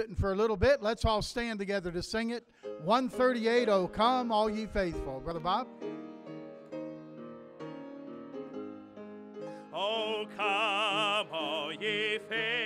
Sitting for a little bit. Let's all stand together to sing it. 138, oh come, all ye faithful. Brother Bob? Oh come, all ye faithful,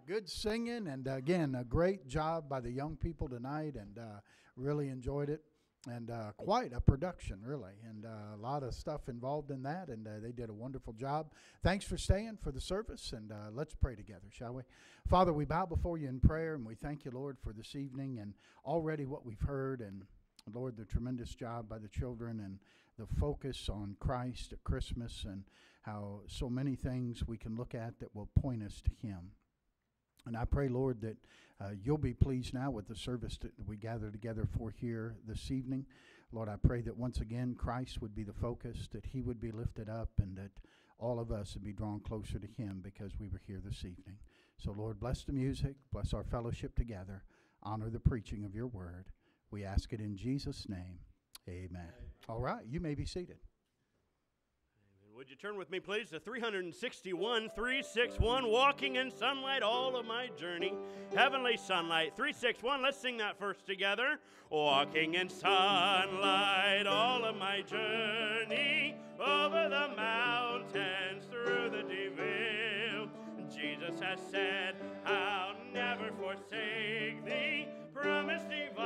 right, good singing, and uh, again, a great job by the young people tonight, and uh, really enjoyed it. And uh, quite a production, really, and uh, a lot of stuff involved in that, and uh, they did a wonderful job. Thanks for staying for the service, and uh, let's pray together, shall we? Father, we bow before you in prayer, and we thank you, Lord, for this evening and already what we've heard, and Lord, the tremendous job by the children and the focus on Christ at Christmas, and how so many things we can look at that will point us to Him. And I pray, Lord, that uh, you'll be pleased now with the service that we gather together for here this evening. Lord, I pray that once again Christ would be the focus, that he would be lifted up, and that all of us would be drawn closer to him because we were here this evening. So, Lord, bless the music, bless our fellowship together, honor the preaching of your word. We ask it in Jesus' name. Amen. All right, you may be seated. Would you turn with me, please, to 361, 361, Walking in Sunlight all of my journey. Heavenly Sunlight, 361, let's sing that first together. Walking in sunlight all of my journey, over the mountains, through the deep vale. Jesus has said, I'll never forsake thee, promise divine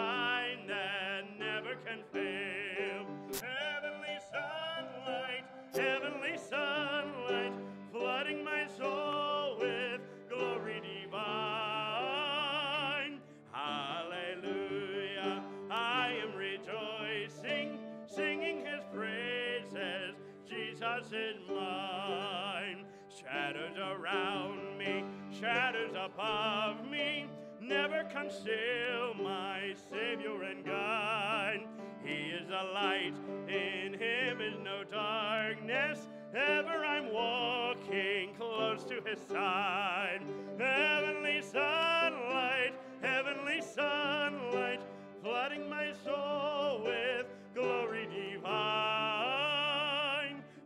flooding my soul with glory divine. Hallelujah, I am rejoicing, singing his praises. Jesus is mine. Shadows around me, shadows above me, never conceal my Savior and guide. He is a light, in him is no darkness. Ever I'm walking close to his side. Heavenly sunlight, heavenly sunlight, flooding my soul with glory divine.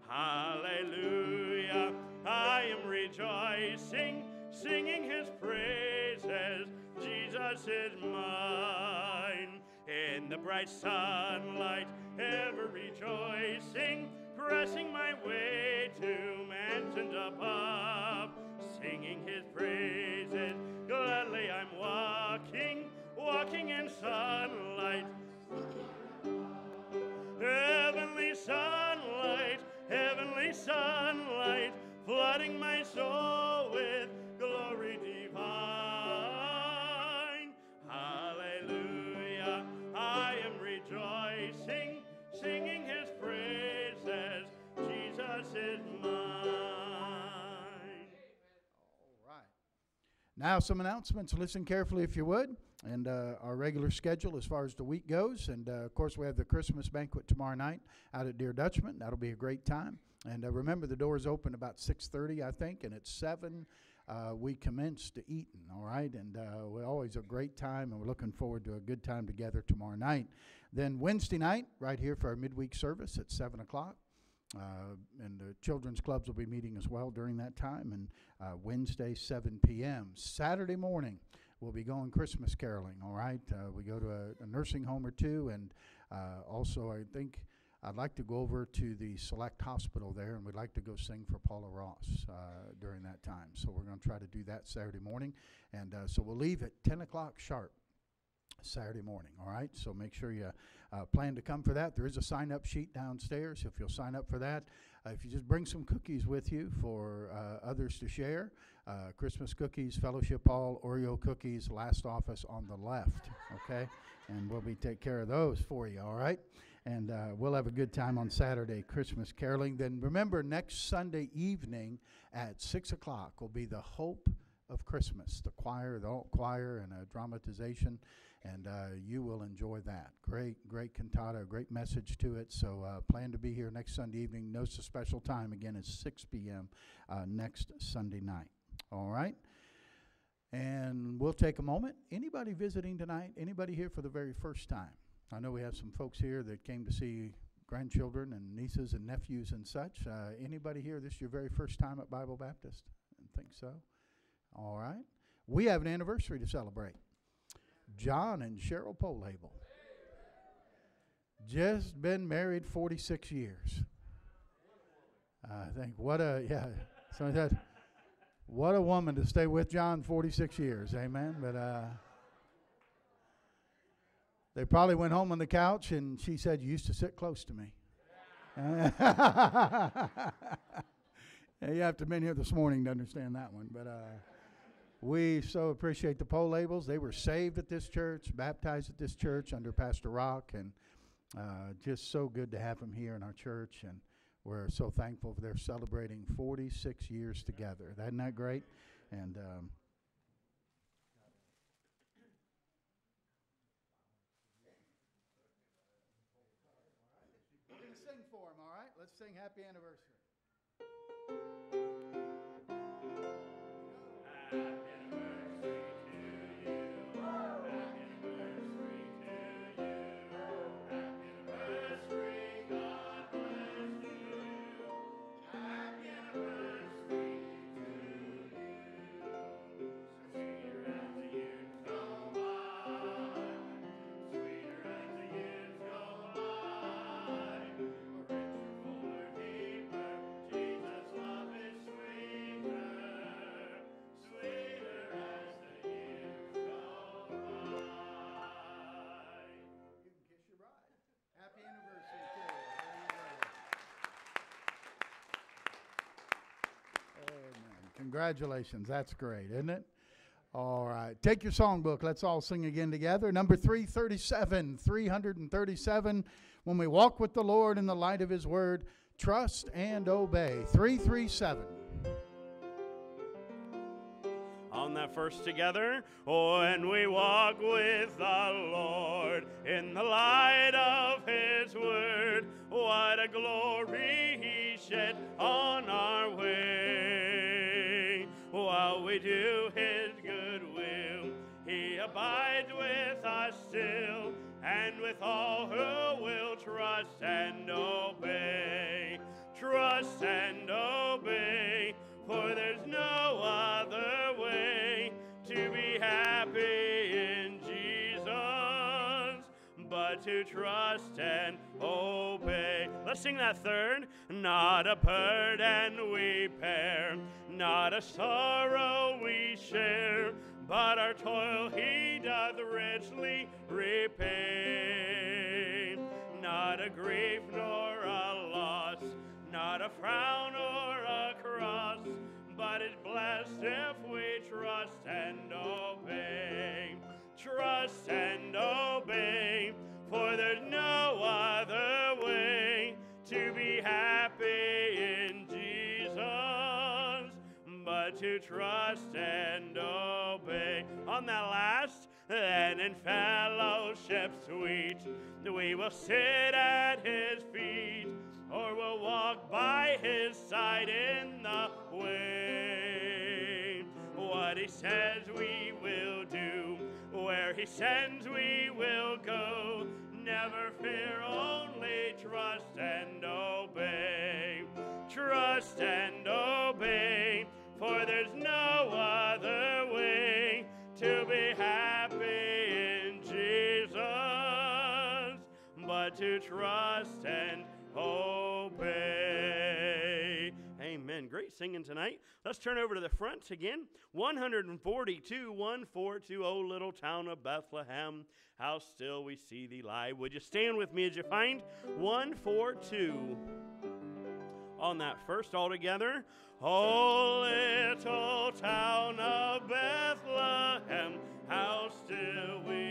Hallelujah, I am rejoicing, singing his praises. Jesus is mine. In the bright sunlight, ever rejoicing, pressing my way to mansions above, singing his praises. Gladly I'm walking, walking in sunlight. Heavenly sunlight, heavenly sunlight, flooding my soul with Now, some announcements. Listen carefully if you would. And uh, our regular schedule as far as the week goes. And uh, of course, we have the Christmas banquet tomorrow night out at Der Dutchman. That'll be a great time. And uh, remember, the doors open about 6:30, I think, and at 7 uh, we commence to eating. All right, and uh, we always a great time, and we're looking forward to a good time together tomorrow night. Then Wednesday night, right here for our midweek service at 7 o'clock. Uh, and the children's clubs will be meeting as well during that time. And uh, Wednesday, 7 p.m. Saturday morning, we'll be going Christmas caroling. All right, uh, we go to a, a, nursing home or two, and uh, also I think I'd like to go over to the Select Hospital there, and we'd like to go sing for Paula Ross uh, during that time. So we're going to try to do that Saturday morning, and uh, so we'll leave at 10 o'clock sharp. Saturday morning, all right? So make sure you uh, plan to come for that. There is a sign up sheet downstairs if you'll sign up for that. Uh, if you just bring some cookies with you for uh, others to share, uh, Christmas cookies, Fellowship Hall, Oreo cookies, last office on the left, okay? and we'll be take care of those for you, all right? And uh, we'll have a good time on Saturday, Christmas caroling. Then remember, next Sunday evening at 6 o'clock will be the Hope of Christmas, the choir, the alt choir, and a dramatization and uh, you will enjoy that. Great, great cantata, great message to it. So uh, plan to be here next Sunday evening. No special time. Again, it's 6 p.m. Uh, next Sunday night. All right. And we'll take a moment. Anybody visiting tonight? Anybody here for the very first time? I know we have some folks here that came to see grandchildren and nieces and nephews and such. Uh, anybody here? This is your very first time at Bible Baptist? I think so. All right. We have an anniversary to celebrate. John and Cheryl Polable. Just been married 46 years. I think what a yeah. So that what a woman to stay with John 46 years. Amen. But uh, they probably went home on the couch and she said, "You used to sit close to me." yeah, you have to have been here this morning to understand that one, but. Uh, we so appreciate the poll labels. They were saved at this church, baptized at this church under Pastor Rock, and uh, just so good to have them here in our church. And we're so thankful for their celebrating 46 years together. Isn't that great? And um, we're going to sing for them, all right? Let's sing Happy Anniversary. Congratulations. That's great, isn't it? All right. Take your songbook. Let's all sing again together. Number 337, 337. When we walk with the Lord in the light of His word, trust and obey. 337 on that first together. When we walk with the Lord in the light of His Word, what a glory He shed on our way we do his good will. He abides with us still, and with all who will trust and obey. Trust and obey, for there's no other way to be happy in Jesus but to trust and obey. Let's sing that third. Not a burden we bear not a sorrow we share, but our toil he doth richly repay. Not a grief nor a loss, not a frown or a cross, but is blessed if we trust and obey. Trust and obey, for there's no other way to be happy to trust and obey. on that last. Then in fellowship sweet, we will sit at his feet, or we'll walk by his side in the way. What he says we will do, where he sends we will go. Never fear, only trust and obey. Trust and obey, for there's no other way to be happy in Jesus but to trust and obey. Amen. Great singing tonight. Let's turn over to the front again. 142, 142, O little town of Bethlehem, how still we see thee lie. Would you stand with me as you find 142 on that first all together? Oh, little town of Bethlehem, how still we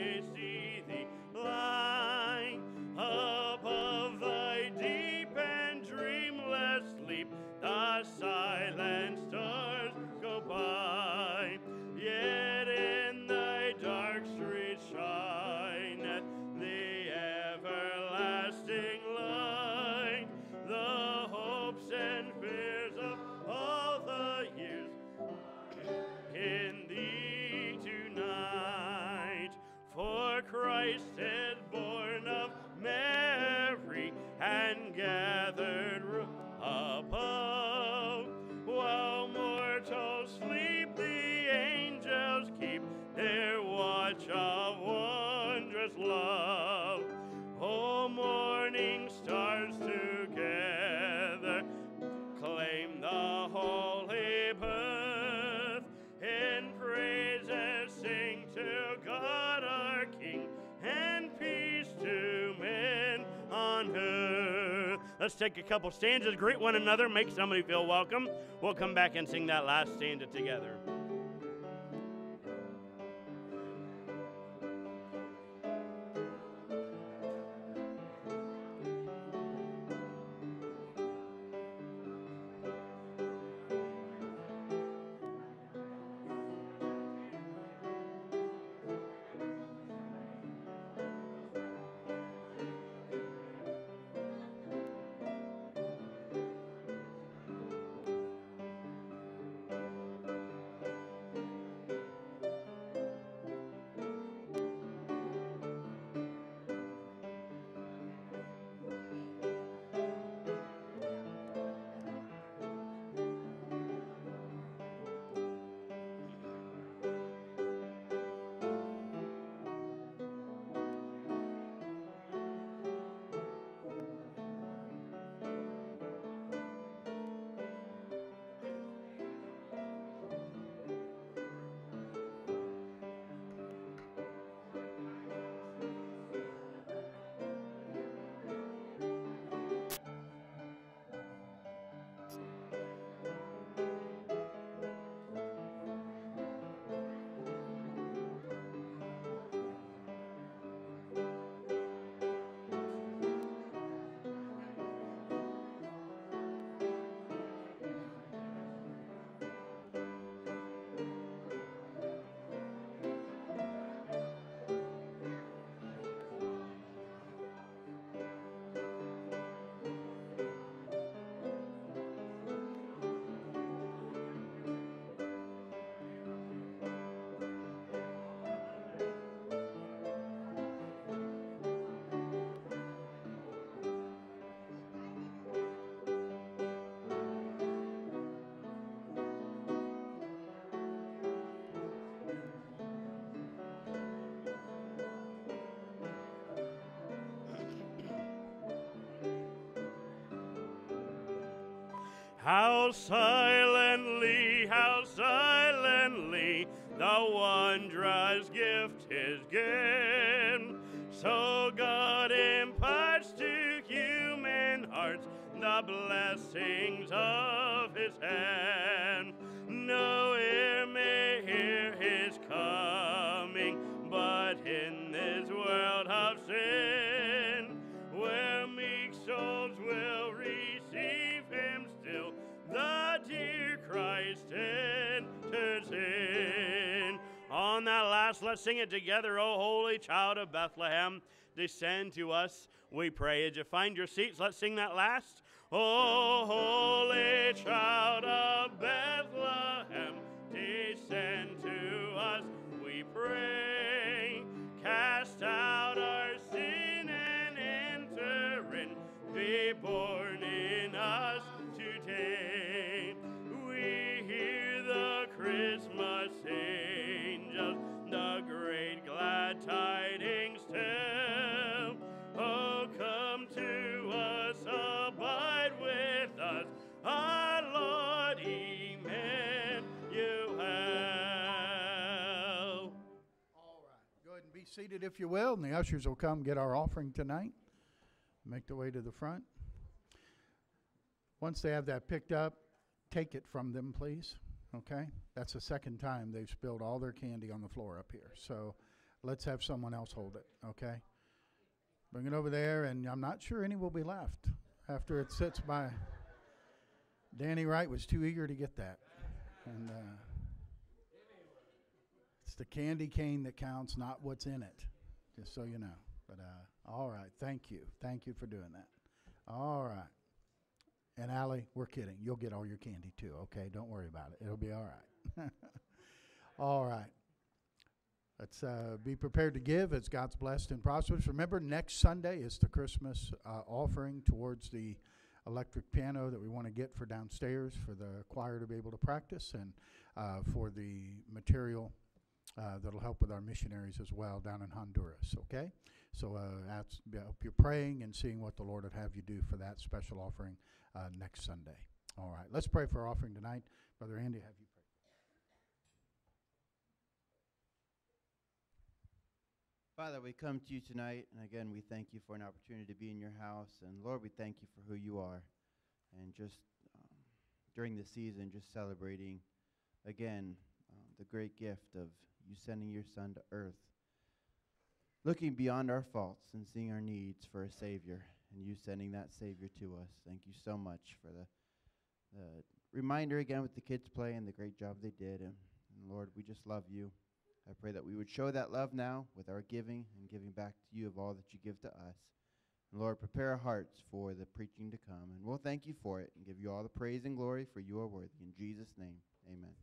Let's take a couple stanzas, greet one another, make somebody feel welcome. We'll come back and sing that last stanza together. How silently, how silently the wondrous gift is given. So God imparts to human hearts the blessings Let's sing it together. O holy child of Bethlehem, descend to us, we pray. As you find your seats, let's sing that last. O holy child of Bethlehem, descend to us, we pray. Seated if you will, and the ushers will come get our offering tonight. Make the way to the front. Once they have that picked up, take it from them, please. Okay? That's the second time they've spilled all their candy on the floor up here. So let's have someone else hold it, okay? Bring it over there, and I'm not sure any will be left after it sits by. Danny Wright was too eager to get that. And, uh, the candy cane that counts, not what's in it, just so you know. But uh, all right, thank you, thank you for doing that. All right, and Allie, we're kidding. You'll get all your candy too. Okay, don't worry about it. It'll be all right. all right. Let's uh, be prepared to give as God's blessed and prosperous. Remember, next Sunday is the Christmas uh, offering towards the electric piano that we want to get for downstairs for the choir to be able to practice and uh, for the material uh, that'll help with our missionaries as well down in Honduras. Okay, so uh, I hope you're praying and seeing what the Lord would have you do for that special offering uh, next Sunday. All right, let's pray for our offering tonight, Brother Andy. Have you pray? Father, we come to you tonight, and again, we thank you for an opportunity to be in your house. And Lord, we thank you for who you are. And just um, during the season, just celebrating again um, the great gift of you sending your son to earth, looking beyond our faults and seeing our needs for a Savior, and you sending that Savior to us. Thank you so much for the, the reminder again with the kids play and the great job they did. And, and Lord, we just love you. I pray that we would show that love now with our giving and giving back to you of all that you give to us. And Lord, prepare our hearts for the preaching to come. And we'll thank you for it and give you all the praise and glory, for you are worthy. In Jesus' name, amen.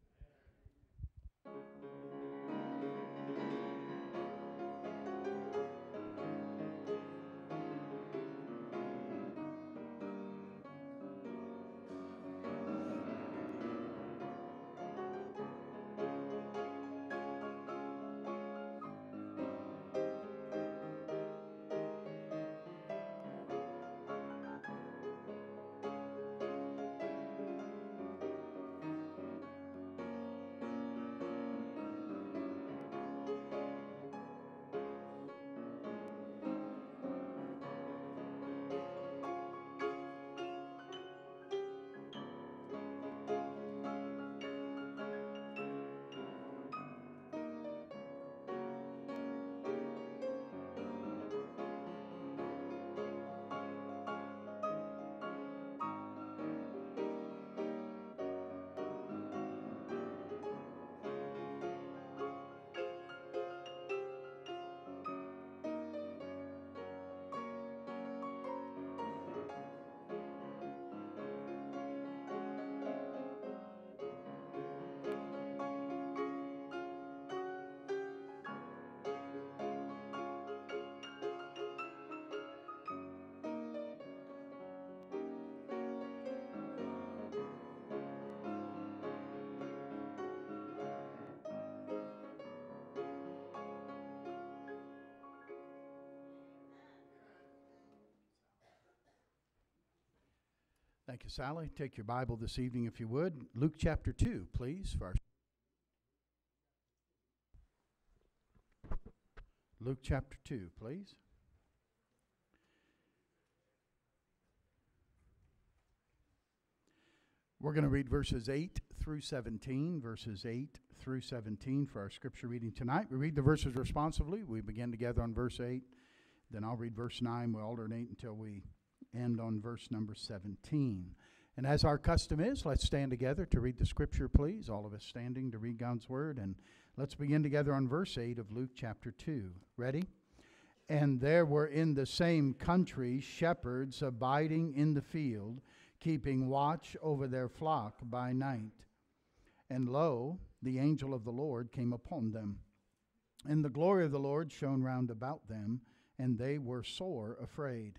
Thank you, Sally. Take your Bible this evening, if you would. Luke chapter 2, please. For our Luke chapter 2, please. We're going to read verses 8 through 17, verses 8 through 17 for our scripture reading tonight. We read the verses responsively. We begin together on verse 8, then I'll read verse 9. We alternate until we end on verse number 17. And as our custom is, let's stand together to read the scripture, please. All of us standing to read God's word, and Let's begin together on verse 8 of Luke chapter 2. Ready? And there were in the same country shepherds abiding in the field, keeping watch over their flock by night. And lo, the angel of the Lord came upon them. And the glory of the Lord shone round about them, and they were sore afraid.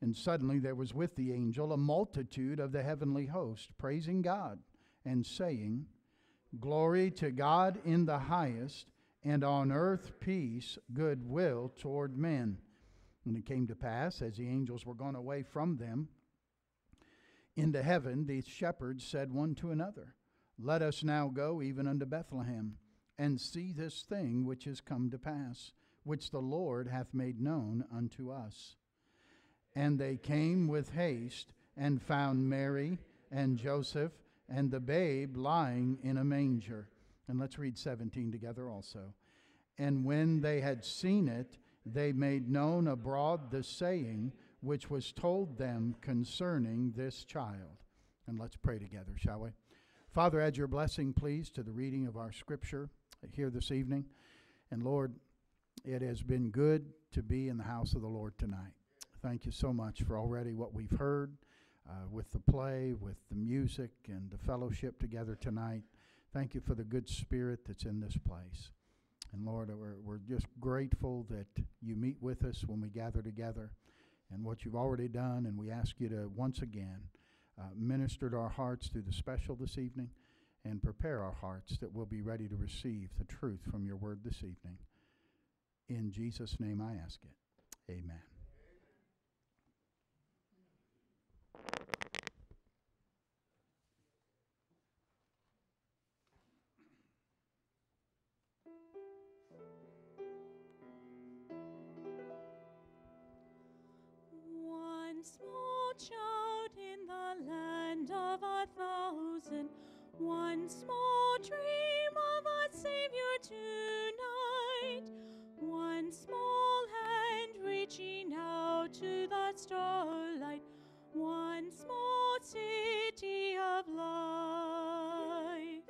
And suddenly there was with the angel a multitude of the heavenly host, praising God and saying, Glory to God in the highest, and on earth peace, goodwill toward men. And it came to pass, as the angels were gone away from them into heaven, the shepherds said one to another, Let us now go even unto Bethlehem, and see this thing which is come to pass, which the Lord hath made known unto us. And they came with haste and found Mary and Joseph and the babe lying in a manger. And let's read 17 together also. And when they had seen it, they made known abroad the saying which was told them concerning this child. And let's pray together, shall we? Father, add your blessing, please, to the reading of our scripture here this evening. And Lord, it has been good to be in the house of the Lord tonight. Thank you so much for already what we've heard uh, with the play, with the music, and the fellowship together tonight. Thank you for the good spirit that's in this place. And Lord, we're, we're just grateful that you meet with us when we gather together and what you've already done. And we ask you to once again uh, minister to our hearts through the special this evening and prepare our hearts that we'll be ready to receive the truth from your word this evening. In Jesus' name I ask it. Amen. One small child in the land of a thousand, one small dream of a Savior tonight, one small hand reaching out to the starlight, one small city of life,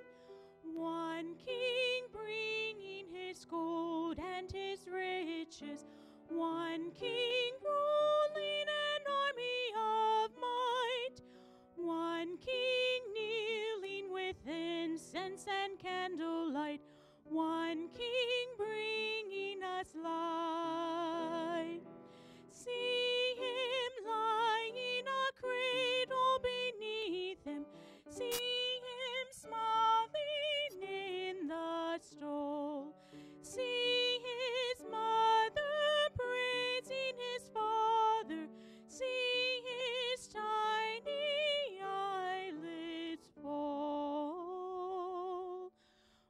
one king bringing his gold and his riches, one king ruling an army of might, one king kneeling with incense and candlelight, one king bringing us life. See cradle beneath him, see him smiling in the stall. See his mother praising his father. See his tiny eyelids fall.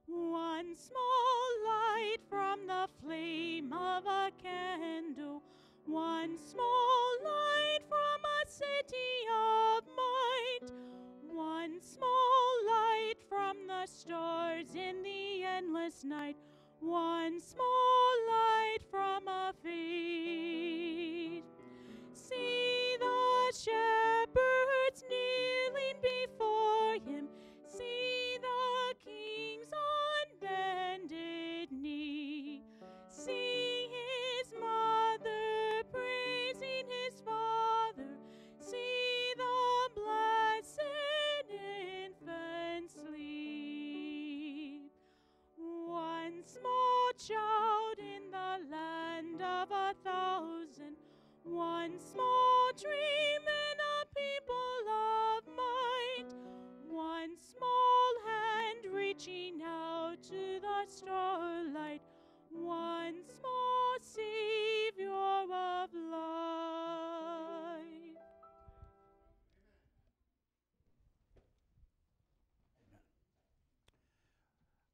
One small light from the flame of a candle. One small light of might. One small light from the stars in the endless night. One small light from a feast. See the shepherds kneeling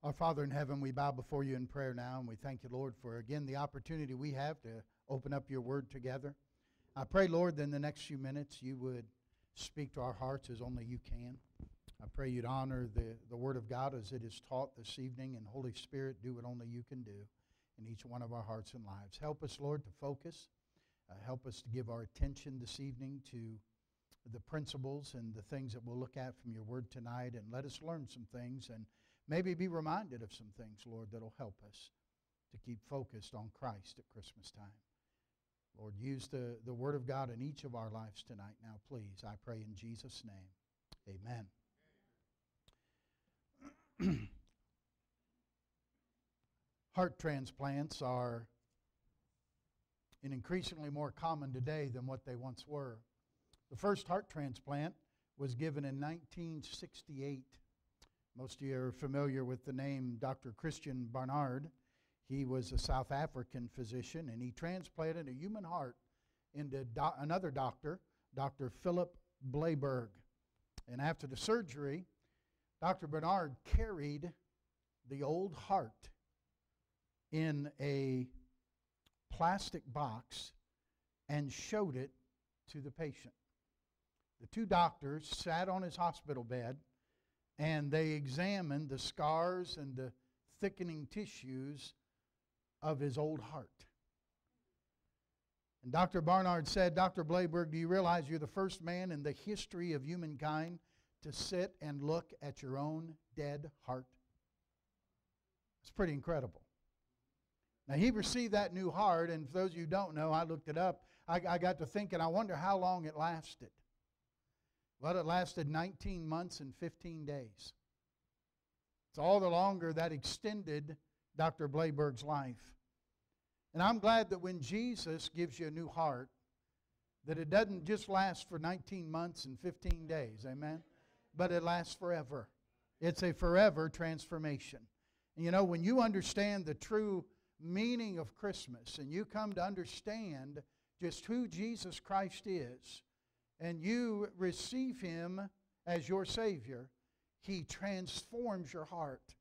Our Father in heaven, we bow before you in prayer now, and we thank you, Lord, for again the opportunity we have to open up your word together. I pray, Lord, that in the next few minutes you would speak to our hearts as only you can. I pray you'd honor the, the word of God as it is taught this evening, and Holy Spirit, do what only you can do in each one of our hearts and lives. Help us, Lord, to focus. Uh, help us to give our attention this evening to the principles and the things that we'll look at from your word tonight, and let us learn some things and maybe be reminded of some things, Lord, that'll help us to keep focused on Christ at Christmas time. Lord, use the, the Word of God in each of our lives tonight now, please. I pray in Jesus' name. Amen. Heart transplants are an increasingly more common today than what they once were. The first heart transplant was given in 1968 most of you are familiar with the name Dr. Christiaan Barnard. He was a South African physician, and he transplanted a human heart into do- another doctor, Dr. Philip Blaiberg. And after the surgery, Dr. Barnard carried the old heart in a plastic box and showed it to the patient. The two doctors sat on his hospital bed and they examined the scars and the thickening tissues of his old heart. And Dr. Barnard said, Dr. Blaiberg, do you realize you're the first man in the history of humankind to sit and look at your own dead heart? It's pretty incredible. Now, he received that new heart, and for those of you who don't know, I looked it up. I, I got to thinking, I wonder how long it lasted. Well, it lasted 19 months and 15 days. It's all the longer that extended Dr. Blaiberg's life. And I'm glad that when Jesus gives you a new heart, that it doesn't just last for 19 months and 15 days, amen? But it lasts forever. It's a forever transformation. And you know, when you understand the true meaning of Christmas and you come to understand just who Jesus Christ is, and you receive Him as your Savior, He transforms your heart.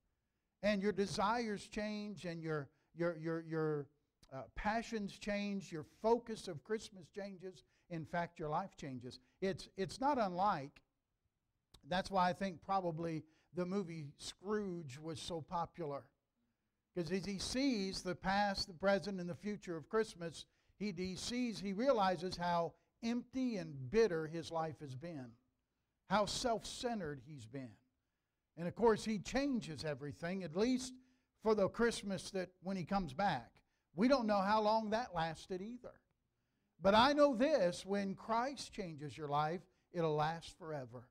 And your desires change, and your, your, your, your uh, passions change, your focus of Christmas changes. In fact, your life changes. It's, it's not unlike, that's why I think probably the movie Scrooge was so popular. Because as he sees the past, the present, and the future of Christmas, he, he sees, he realizes how empty and bitter his life has been, how self centered he's been. And of course, he changes everything, at least for the Christmas that when he comes back. We don't know how long that lasted either. But I know this when Christ changes your life, it'll last forever.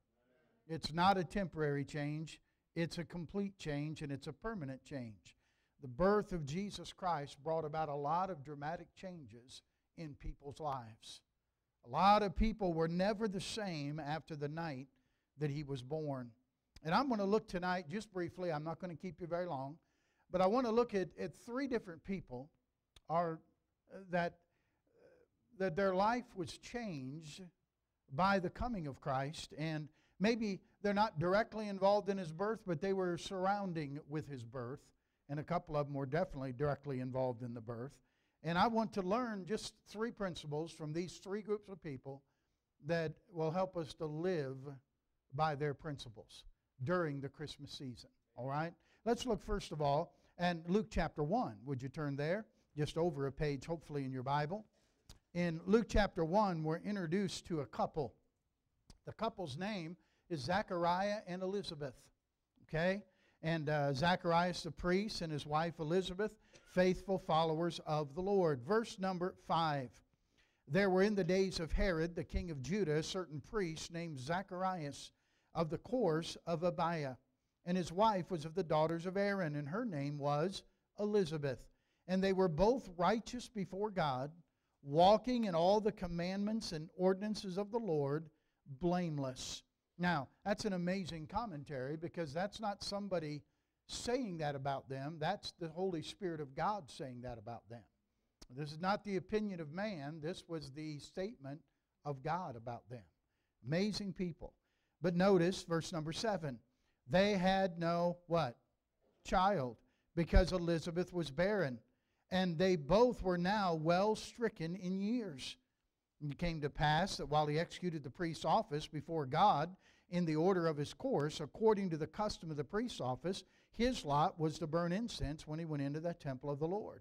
It's not a temporary change, it's a complete change, and it's a permanent change. The birth of Jesus Christ brought about a lot of dramatic changes in people's lives. A lot of people were never the same after the night that he was born. And I'm going to look tonight, just briefly, I'm not going to keep you very long, but I want to look at, at three different people are, uh, that, uh, that their life was changed by the coming of Christ. And maybe they're not directly involved in his birth, but they were surrounding with his birth. And a couple of them were definitely directly involved in the birth. And I want to learn just three principles from these three groups of people that will help us to live by their principles during the Christmas season. All right? Let's look first of all and Luke chapter 1. Would you turn there? Just over a page, hopefully, in your Bible. In Luke chapter 1, we're introduced to a couple. The couple's name is Zachariah and Elizabeth. Okay? And uh, Zacharias the priest and his wife Elizabeth faithful followers of the Lord. Verse number 5. There were in the days of Herod, the king of Judah, a certain priest named Zacharias of the course of Abia. And his wife was of the daughters of Aaron, and her name was Elizabeth. And they were both righteous before God, walking in all the commandments and ordinances of the Lord, blameless. Now, that's an amazing commentary because that's not somebody saying that about them. That's the Holy Spirit of God saying that about them. This is not the opinion of man. This was the statement of God about them. Amazing people. But notice verse number 7. They had no what? child because Elizabeth was barren, and they both were now well stricken in years. And it came to pass that while he executed the priest's office before God in the order of his course, according to the custom of the priest's office, his lot was to burn incense when he went into the temple of the Lord.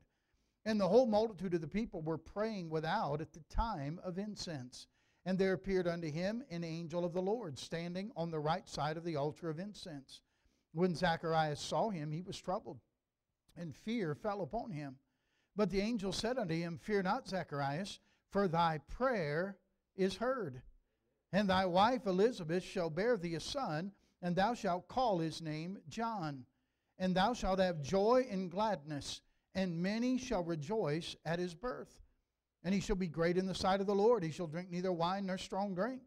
And the whole multitude of the people were praying without at the time of incense. And there appeared unto him an angel of the Lord, standing on the right side of the altar of incense. When Zacharias saw him, he was troubled, and fear fell upon him. But the angel said unto him, Fear not, Zacharias, for thy prayer is heard. And thy wife Elizabeth shall bear thee a son, and thou shalt call his name John. And thou shalt have joy and gladness, and many shall rejoice at his birth. And he shall be great in the sight of the Lord. He shall drink neither wine nor strong drink.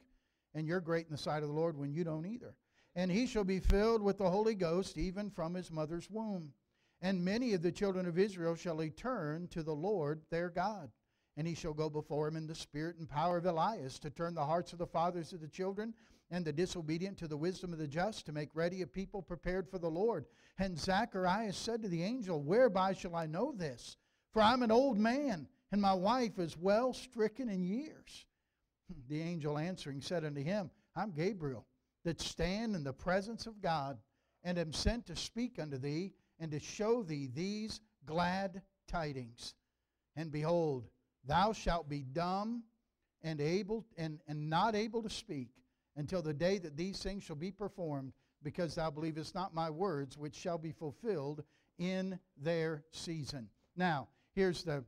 And you're great in the sight of the Lord when you don't either. And he shall be filled with the Holy Ghost even from his mother's womb. And many of the children of Israel shall return to the Lord their God. And he shall go before him in the spirit and power of Elias to turn the hearts of the fathers to the children and the disobedient to the wisdom of the just to make ready a people prepared for the Lord. And Zacharias said to the angel, Whereby shall I know this? For I'm an old man and my wife is well stricken in years. The angel answering said unto him, I'm Gabriel, that stand in the presence of God, and am sent to speak unto thee, and to show thee these glad tidings. And behold, thou shalt be dumb and able and, and not able to speak until the day that these things shall be performed, because thou believest not my words, which shall be fulfilled in their season. Now, here's the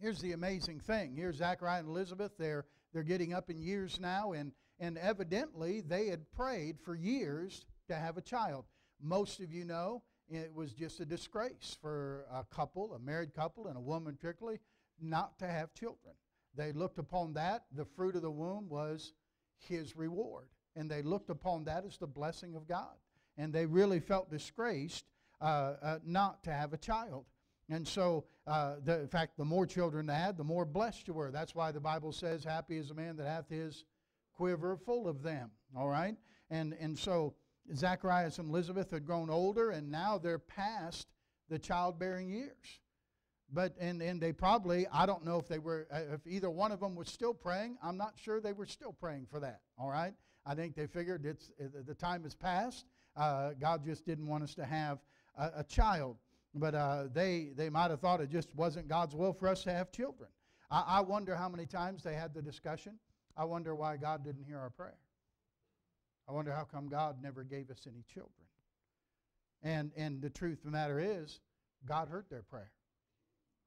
here's the amazing thing. Here's Zachariah and Elizabeth. They're, they're getting up in years now, and, and evidently they had prayed for years to have a child. Most of you know it was just a disgrace for a couple, a married couple, and a woman particularly, not to have children. They looked upon that, the fruit of the womb was his reward. And they looked upon that as the blessing of God. And they really felt disgraced uh, uh, not to have a child. And so, uh, the, in fact, the more children they had, the more blessed you were. That's why the Bible says, Happy is a man that hath his quiver full of them. All right? And, and so, Zacharias and Elizabeth had grown older, and now they're past the childbearing years. But, and, and they probably, I don't know if they were, uh, if either one of them was still praying. I'm not sure they were still praying for that. All right? I think they figured it's, the time has passed. Uh, God just didn't want us to have a, a child but uh, they, they might have thought it just wasn't God's will for us to have children. I, I wonder how many times they had the discussion. I wonder why God didn't hear our prayer. I wonder how come God never gave us any children. And, and the truth of the matter is, God heard their prayer.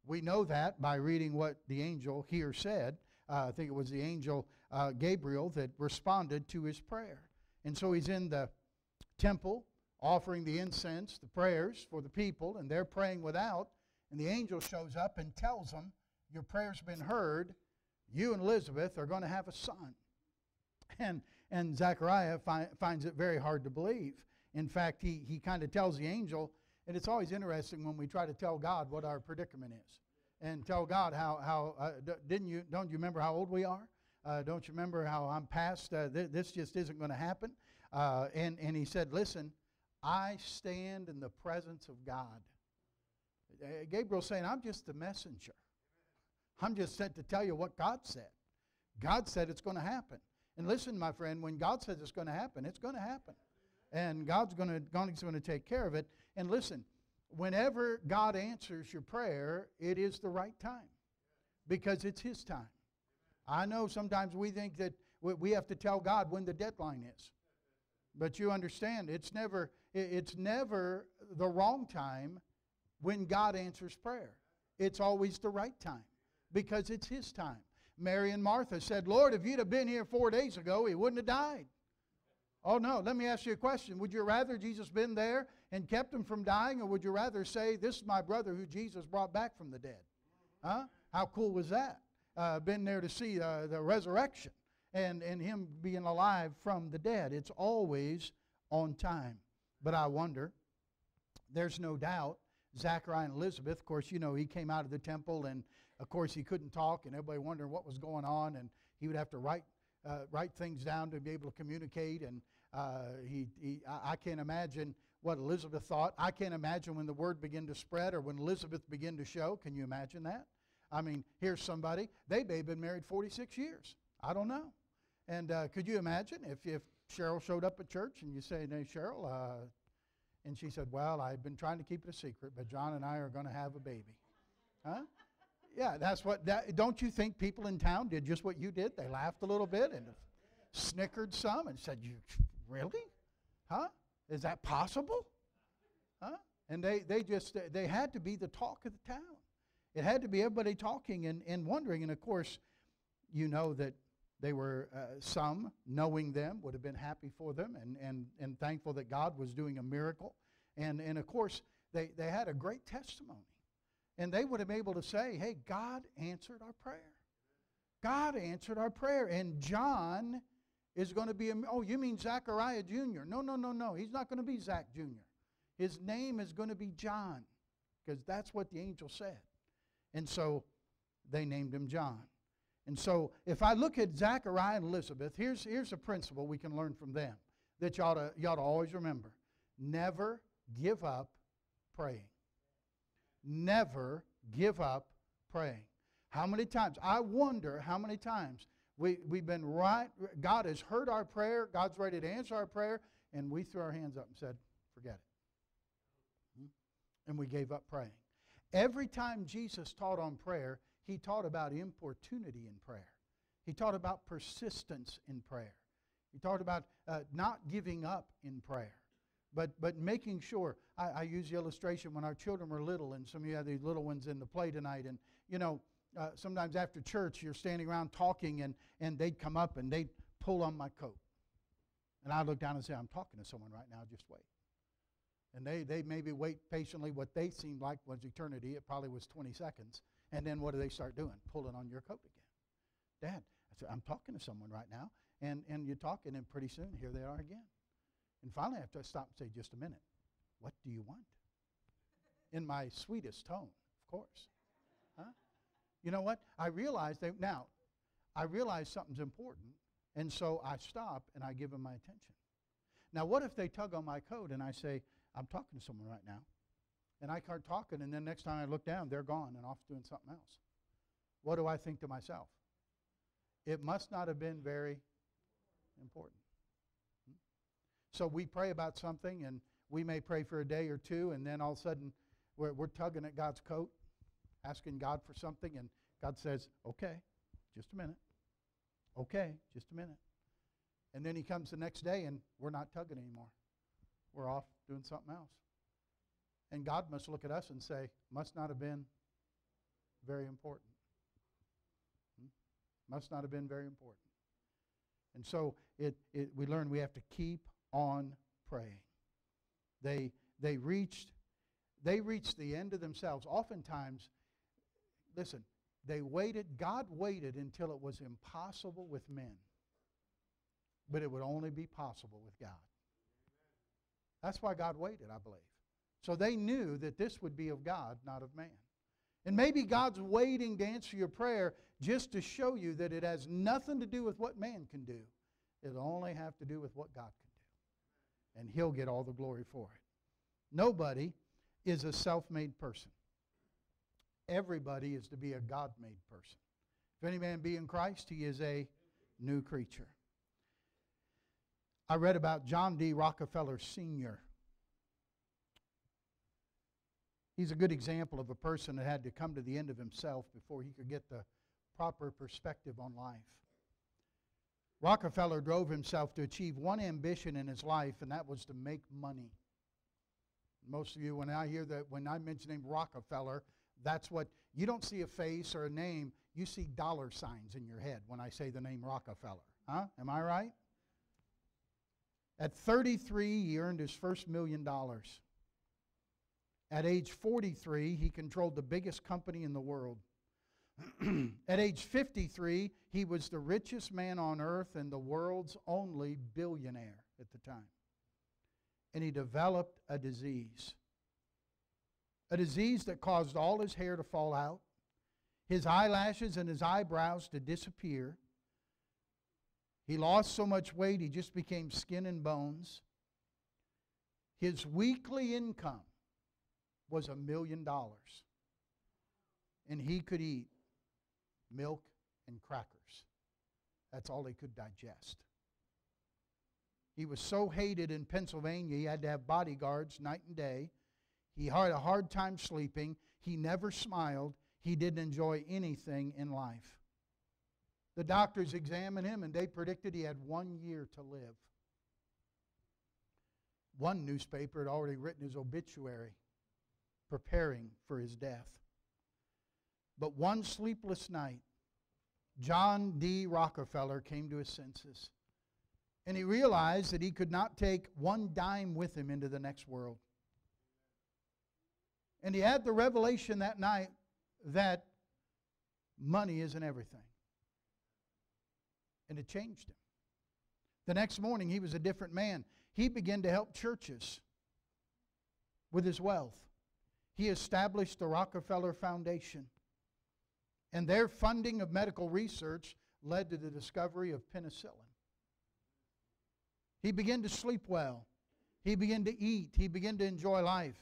We know that by reading what the angel here said. Uh, I think it was the angel uh, Gabriel that responded to his prayer. And so he's in the temple offering the incense, the prayers for the people, and they're praying without. And the angel shows up and tells them, Your prayer's been heard. You and Elizabeth are going to have a son. And, and Zechariah fi- finds it very hard to believe. In fact, he, he kind of tells the angel, and it's always interesting when we try to tell God what our predicament is. And tell God how, how uh, didn't you, don't you remember how old we are? Uh, don't you remember how I'm past? Uh, th- this just isn't going to happen. Uh, and, and he said, Listen, I stand in the presence of God. Uh, Gabriel's saying, I'm just a messenger. I'm just sent to tell you what God said. God said it's going to happen. And listen, my friend, when God says it's going to happen, it's going to happen. And God's going to, God's going to take care of it. And listen, whenever God answers your prayer, it is the right time because it's His time. I know sometimes we think that we have to tell God when the deadline is. But you understand, it's never, it's never the wrong time when God answers prayer. It's always the right time because it's His time. Mary and Martha said, Lord, if you'd have been here four days ago, he wouldn't have died. Oh, no. Let me ask you a question. Would you rather Jesus been there and kept him from dying, or would you rather say, This is my brother who Jesus brought back from the dead? Huh? How cool was that? Uh, been there to see uh, the resurrection and, and him being alive from the dead. It's always on time. But I wonder, there's no doubt, Zachariah and Elizabeth, of course, you know, he came out of the temple and, of course, he couldn't talk, and everybody wondering what was going on, and he would have to write, uh, write things down to be able to communicate. And uh, he, he, I can't imagine what Elizabeth thought. I can't imagine when the word began to spread or when Elizabeth began to show. Can you imagine that? I mean, here's somebody, they may have been married 46 years. I don't know. And uh, could you imagine if, if Cheryl showed up at church and you say, Hey, Cheryl, uh, and she said, Well, I've been trying to keep it a secret, but John and I are going to have a baby. Huh? Yeah, that's what, that, don't you think people in town did just what you did? They laughed a little bit and snickered some and said, You really? Huh? Is that possible? Huh? And they, they just, they had to be the talk of the town. It had to be everybody talking and, and wondering. And of course, you know that they were, uh, some, knowing them, would have been happy for them and, and, and thankful that God was doing a miracle. And, and of course, they, they had a great testimony. And they would have been able to say, hey, God answered our prayer. God answered our prayer. And John is going to be, oh, you mean Zachariah Jr.? No, no, no, no. He's not going to be Zach Jr. His name is going to be John because that's what the angel said. And so they named him John. And so if I look at Zachariah and Elizabeth, here's, here's a principle we can learn from them that you ought, to, you ought to always remember. Never give up praying. Never give up praying. How many times? I wonder how many times we, we've been right. God has heard our prayer. God's ready to answer our prayer. And we threw our hands up and said, forget it. Hmm? And we gave up praying. Every time Jesus taught on prayer, he taught about importunity in prayer. He taught about persistence in prayer. He taught about uh, not giving up in prayer, but, but making sure. I, I use the illustration when our children were little, and some of you have these little ones in the play tonight, and you know, uh, sometimes after church, you're standing around talking, and, and they'd come up and they'd pull on my coat. And I'd look down and say, I'm talking to someone right now, just wait. And they, they maybe wait patiently what they seemed like was eternity. It probably was 20 seconds. And then what do they start doing? Pulling on your coat again. Dad, I said, I'm talking to someone right now. And, and you're talking, and pretty soon, here they are again. And finally, I have to stop and say, just a minute. What do you want? In my sweetest tone, of course. You know what? I realize that now, I realize something's important, and so I stop and I give them my attention. Now, what if they tug on my coat and I say, I'm talking to someone right now? And I start talking, and then next time I look down, they're gone and off doing something else. What do I think to myself? It must not have been very important. Hmm? So we pray about something, and we may pray for a day or two, and then all of a sudden we're, we're tugging at God's coat, asking God for something, and God says, Okay, just a minute. Okay, just a minute. And then He comes the next day, and we're not tugging anymore. We're off doing something else. And God must look at us and say, must not have been very important. Hmm? Must not have been very important. And so it, it, we learn we have to keep on praying. They, they, reached, they reached the end of themselves. Oftentimes, listen, they waited, God waited until it was impossible with men, but it would only be possible with God. That's why God waited, I believe. So they knew that this would be of God, not of man. And maybe God's waiting to answer your prayer just to show you that it has nothing to do with what man can do. It'll only have to do with what God can do. And He'll get all the glory for it. Nobody is a self made person, everybody is to be a God made person. If any man be in Christ, he is a new creature. I read about John D. Rockefeller Sr. He's a good example of a person that had to come to the end of himself before he could get the proper perspective on life. Rockefeller drove himself to achieve one ambition in his life, and that was to make money. Most of you, when I hear that, when I mention the name Rockefeller, that's what you don't see a face or a name, you see dollar signs in your head when I say the name Rockefeller. Huh? Am I right? At 33, he earned his first million dollars. At age 43, he controlled the biggest company in the world. At age 53, he was the richest man on earth and the world's only billionaire at the time. And he developed a disease. A disease that caused all his hair to fall out, his eyelashes and his eyebrows to disappear. He lost so much weight, he just became skin and bones. His weekly income was a million dollars. And he could eat milk and crackers. That's all he could digest. He was so hated in Pennsylvania, he had to have bodyguards night and day. He had a hard time sleeping. He never smiled. He didn't enjoy anything in life. The doctors examined him and they predicted he had one year to live. One newspaper had already written his obituary, preparing for his death. But one sleepless night, John D. Rockefeller came to his senses. And he realized that he could not take one dime with him into the next world. And he had the revelation that night that money isn't everything. And it changed him. The next morning, he was a different man. He began to help churches with his wealth. He established the Rockefeller Foundation. And their funding of medical research led to the discovery of penicillin. He began to sleep well. He began to eat. He began to enjoy life.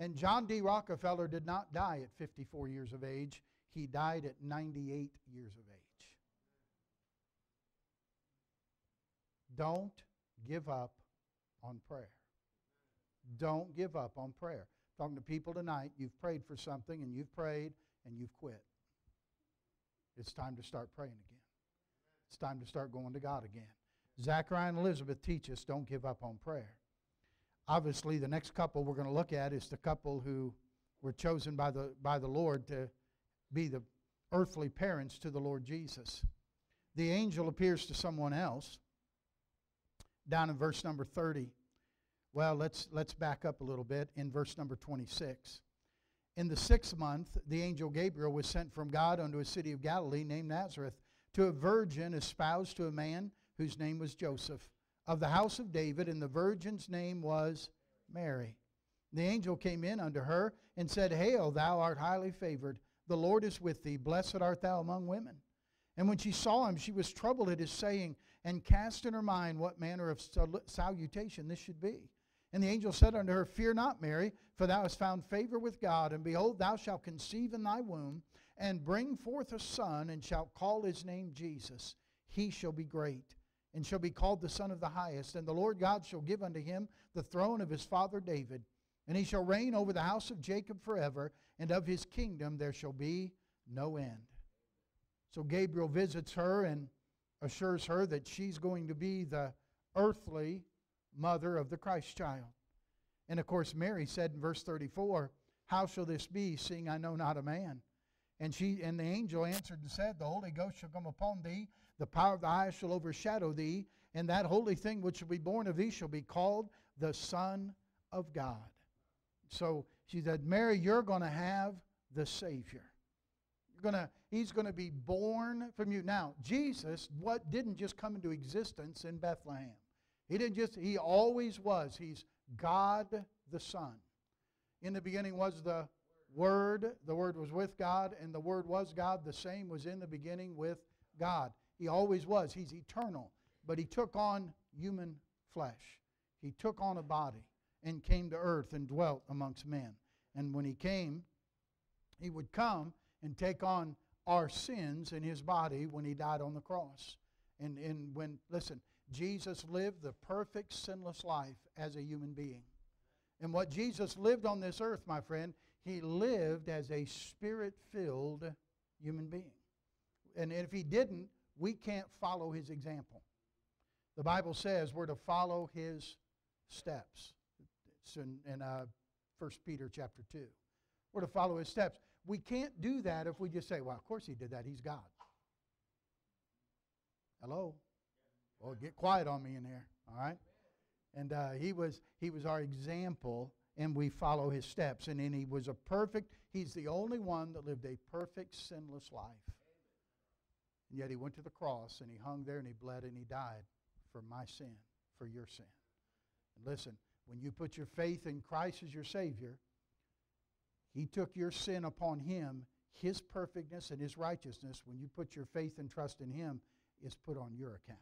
And John D. Rockefeller did not die at 54 years of age, he died at 98 years of age. Don't give up on prayer. Don't give up on prayer. Talking to people tonight, you've prayed for something and you've prayed and you've quit. It's time to start praying again. It's time to start going to God again. Zachariah and Elizabeth teach us don't give up on prayer. Obviously, the next couple we're going to look at is the couple who were chosen by the, by the Lord to be the earthly parents to the Lord Jesus. The angel appears to someone else down in verse number 30. Well, let's, let's back up a little bit in verse number 26. In the sixth month, the angel Gabriel was sent from God unto a city of Galilee named Nazareth to a virgin espoused to a man whose name was Joseph, of the house of David, and the virgin's name was Mary. The angel came in unto her and said, Hail, thou art highly favored. The Lord is with thee. Blessed art thou among women. And when she saw him, she was troubled at his saying, and cast in her mind what manner of salutation this should be. And the angel said unto her, Fear not, Mary, for thou hast found favor with God, and behold, thou shalt conceive in thy womb, and bring forth a son, and shalt call his name Jesus. He shall be great and shall be called the Son of the Highest. And the Lord God shall give unto him the throne of his father David, and he shall reign over the house of Jacob forever, and of his kingdom there shall be no end. So Gabriel visits her and assures her that she's going to be the earthly mother of the Christ child. And of course, Mary said in verse 34, How shall this be, seeing I know not a man? And she and the angel answered and said, The Holy Ghost shall come upon thee, the power of the highest shall overshadow thee, and that holy thing which shall be born of thee shall be called the Son of God. So she said, Mary, you're going to have the Savior. You're gonna, he's going to be born from you. Now, Jesus what didn't just come into existence in Bethlehem. He didn't just, he always was. He's God the Son. In the beginning was the Word. The Word was with God, and the Word was God. The same was in the beginning with God. He always was. He's eternal. But he took on human flesh. He took on a body and came to earth and dwelt amongst men. And when he came, he would come and take on our sins in his body when he died on the cross. And, and when, listen, Jesus lived the perfect sinless life as a human being. And what Jesus lived on this earth, my friend, he lived as a spirit filled human being. And if he didn't, we can't follow his example. The Bible says we're to follow his steps. It's in, in uh, 1 Peter chapter 2. We're to follow his steps. We can't do that if we just say, well, of course he did that. He's God. Hello? Well, get quiet on me in here, all right? And uh, he, was, he was our example, and we follow his steps. And then he was a perfect, he's the only one that lived a perfect, sinless life. And yet he went to the cross and he hung there and he bled and he died for my sin, for your sin. And listen, when you put your faith in Christ as your Savior, he took your sin upon him. His perfectness and his righteousness, when you put your faith and trust in him, is put on your account.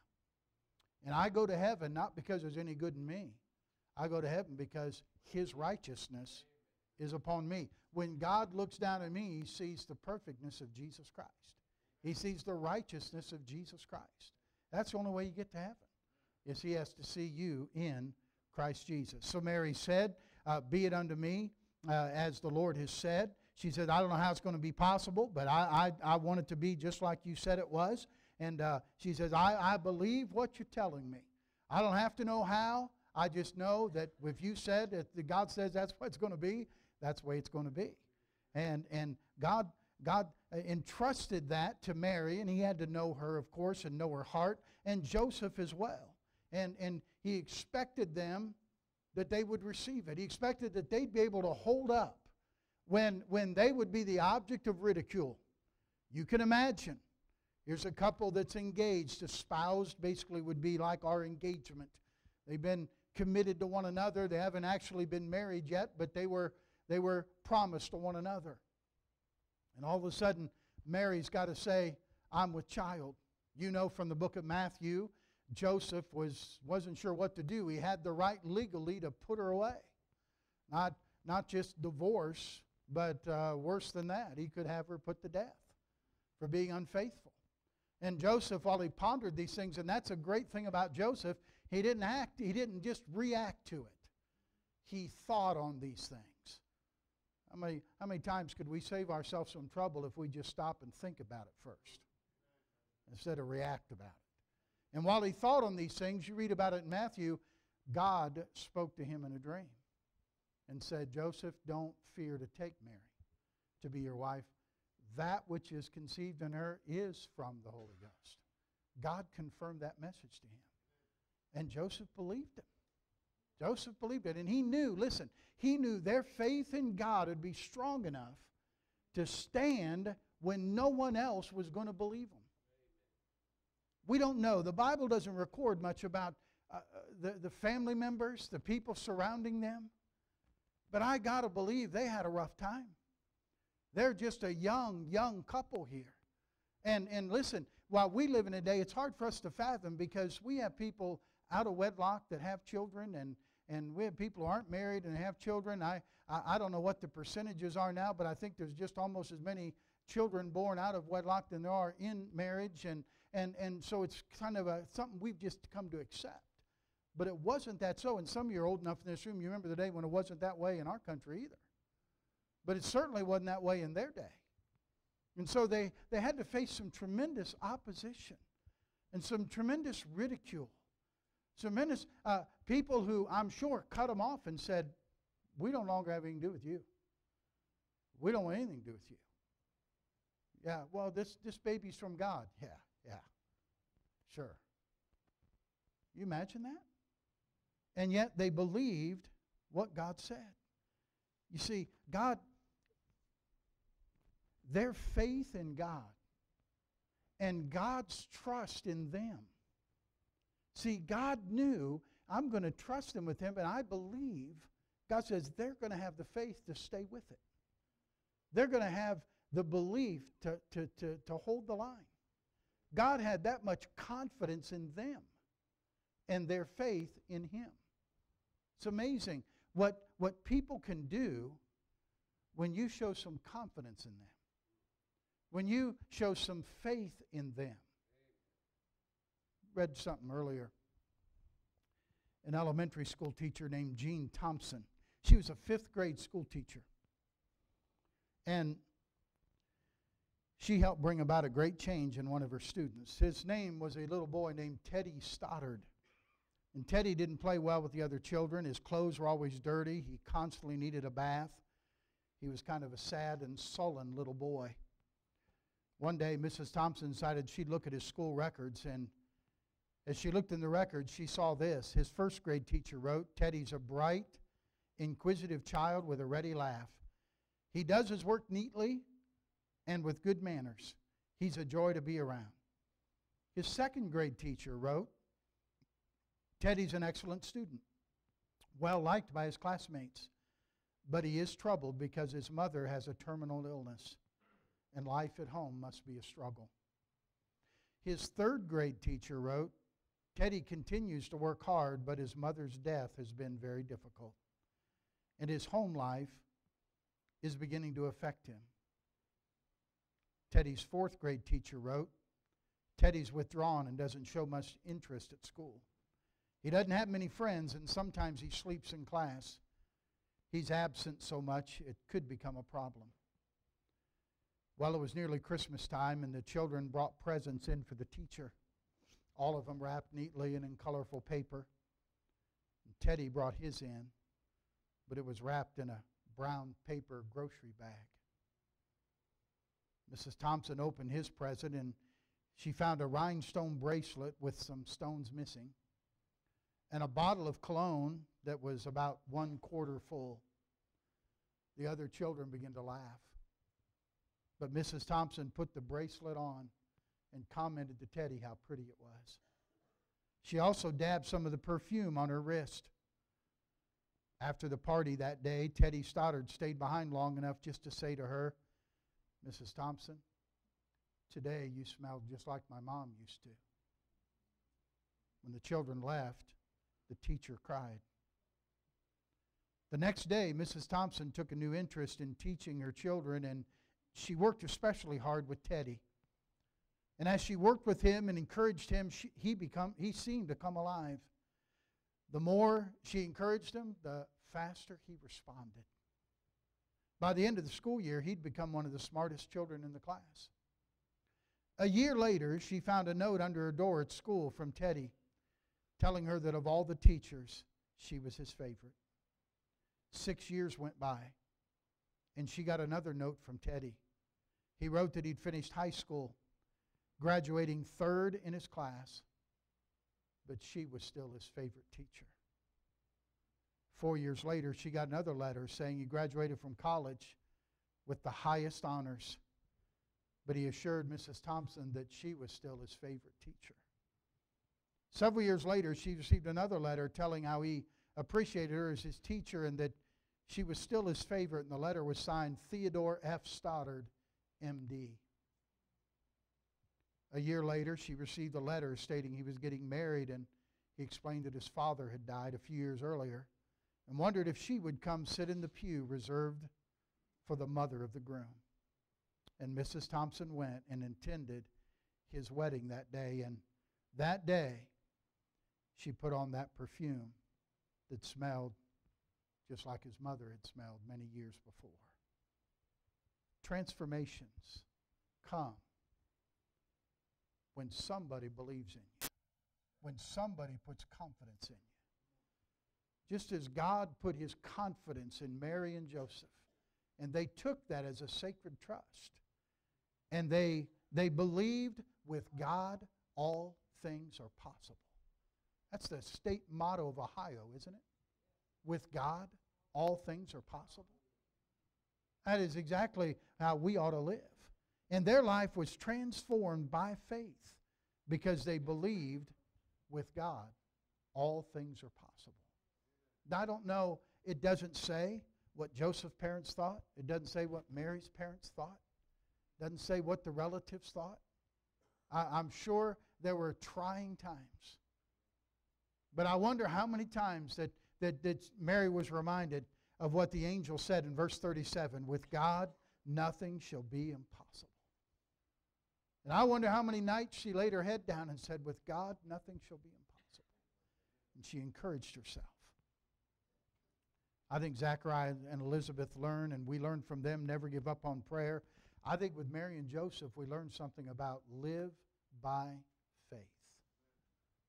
And I go to heaven not because there's any good in me. I go to heaven because his righteousness is upon me. When God looks down at me, he sees the perfectness of Jesus Christ. He sees the righteousness of Jesus Christ. That's the only way you get to heaven. Is he has to see you in Christ Jesus. So Mary said, uh, "Be it unto me uh, as the Lord has said." She said, "I don't know how it's going to be possible, but I, I, I want it to be just like you said it was." And uh, she says, I, "I believe what you're telling me. I don't have to know how. I just know that if you said that God says that's what it's going to be, that's the way it's going to be." And and God God uh, entrusted that to Mary, and he had to know her, of course, and know her heart, and Joseph as well. And, and he expected them that they would receive it. He expected that they'd be able to hold up when, when they would be the object of ridicule. You can imagine. Here's a couple that's engaged, espoused, basically would be like our engagement. They've been committed to one another. They haven't actually been married yet, but they were, they were promised to one another. And all of a sudden, Mary's got to say, I'm with child. You know from the book of Matthew, Joseph was, wasn't sure what to do. He had the right legally to put her away. Not, not just divorce, but uh, worse than that, he could have her put to death for being unfaithful. And Joseph, while he pondered these things, and that's a great thing about Joseph, he didn't act, he didn't just react to it. He thought on these things. How many, how many times could we save ourselves some trouble if we just stop and think about it first instead of react about it? And while he thought on these things, you read about it in Matthew, God spoke to him in a dream and said, Joseph, don't fear to take Mary to be your wife. That which is conceived in her is from the Holy Ghost. God confirmed that message to him. And Joseph believed him. Joseph believed it. And he knew, listen, he knew their faith in God would be strong enough to stand when no one else was going to believe them. We don't know. The Bible doesn't record much about uh, uh the, the family members, the people surrounding them. But I got to believe they had a rough time. They're just a young, young couple here. And, and listen, while we live in a day, it's hard for us to fathom because we have people out of wedlock that have children and, and we have people who aren't married and have children. I, I, I, don't know what the percentages are now, but I think there's just almost as many children born out of wedlock than there are in marriage. And, and, and so it's kind of a, something we've just come to accept. But it wasn't that so. And some of you are old enough in this room, you remember the day when it wasn't that way in our country either. But it certainly wasn't that way in their day. And so they, they had to face some tremendous opposition and some tremendous ridicule tremendous uh, people who I'm sure cut them off and said, We don't longer have anything to do with you. We don't want anything to do with you. Yeah, well, this, this baby's from God. Yeah, yeah, sure. You imagine that? And yet they believed what God said. You see, God, their faith in God and God's trust in them See, God knew I'm going to trust them with him, and I believe God says they're going to have the faith to stay with it. They're going to have the belief to, to, to, to hold the line. God had that much confidence in them and their faith in him. It's amazing what, what people can do when you show some confidence in them, when you show some faith in them read something earlier. An elementary school teacher named Jean Thompson. She was a fifth grade school teacher. And she helped bring about a great change in one of her students. His name was a little boy named Teddy Stoddard. And Teddy didn't play well with the other children. His clothes were always dirty. He constantly needed a bath. He was kind of a sad and sullen little boy. One day, Mrs. Thompson decided she'd look at his school records, and as she looked in the records, she saw this. His first grade teacher wrote Teddy's a bright, inquisitive child with a ready laugh. He does his work neatly and with good manners. He's a joy to be around. His second grade teacher wrote Teddy's an excellent student, well liked by his classmates, but he is troubled because his mother has a terminal illness, and life at home must be a struggle. His third grade teacher wrote Teddy continues to work hard, but his mother's death has been very difficult. And his home life is beginning to affect him. Teddy's fourth grade teacher wrote Teddy's withdrawn and doesn't show much interest at school. He doesn't have many friends, and sometimes he sleeps in class. He's absent so much, it could become a problem. Well, it was nearly Christmas time, and the children brought presents in for the teacher, all of them wrapped neatly and in colorful paper. And Teddy brought his in, but it was wrapped in a brown paper grocery bag. Mrs. Thompson opened his present, and she found a rhinestone bracelet with some stones missing and a bottle of cologne that was about one quarter full. The other children began to laugh. But Mrs. Thompson put the bracelet on and commented to Teddy how pretty it was. She also dabbed some of the perfume on her wrist. After the party that day, Teddy Stoddard stayed behind long enough just to say to her, Mrs. Thompson, today you smelled just like my mom used to. When the children left, the teacher cried. The next day, Mrs. Thompson took a new interest in teaching her children, and she worked especially hard with Teddy. And as she worked with him and encouraged him, she, he, become, he seemed to come alive. The more she encouraged him, the faster he responded. By the end of the school year, he'd become one of the smartest children in the class. A year later, she found a note under her door at school from Teddy telling her that of all the teachers, she was his favorite. Six years went by, and she got another note from Teddy. He wrote that he'd finished high school, graduating third in his class, but she was still his favorite teacher. Four years later, she got another letter saying he graduated from college with the highest honors, but he assured Mrs. Thompson that she was still his favorite teacher. Several years later, she received another letter telling how he appreciated her as his teacher and that she was still his favorite, and the letter was signed Theodore F. Stoddard, MD. A year later, she received a letter stating he was getting married, and he explained that his father had died a few years earlier and wondered if she would come sit in the pew reserved for the mother of the groom. And Mrs. Thompson went and attended his wedding that day, and that day, she put on that perfume that smelled just like his mother had smelled many years before. Transformations come when somebody believes in you, when somebody puts confidence in you. Just as God put his confidence in Mary and Joseph, and they took that as a sacred trust, and they, they believed with God all things are possible. That's the state motto of Ohio, isn't it? With God, all things are possible. That is exactly how we ought to live. And their life was transformed by faith because they believed with God, all things are possible. Now, I don't know, it doesn't say what Joseph's parents thought, it doesn't say what Mary's parents thought, it doesn't say what the relatives thought. I, I'm sure there were trying times. But I wonder how many times that, that, that Mary was reminded of what the angel said in verse 37 with God, nothing shall be impossible. And I wonder how many nights she laid her head down and said, With God, nothing shall be impossible. And she encouraged herself. I think Zachariah and Elizabeth learned, and we learn from them never give up on prayer. I think with Mary and Joseph, we learned something about live by faith.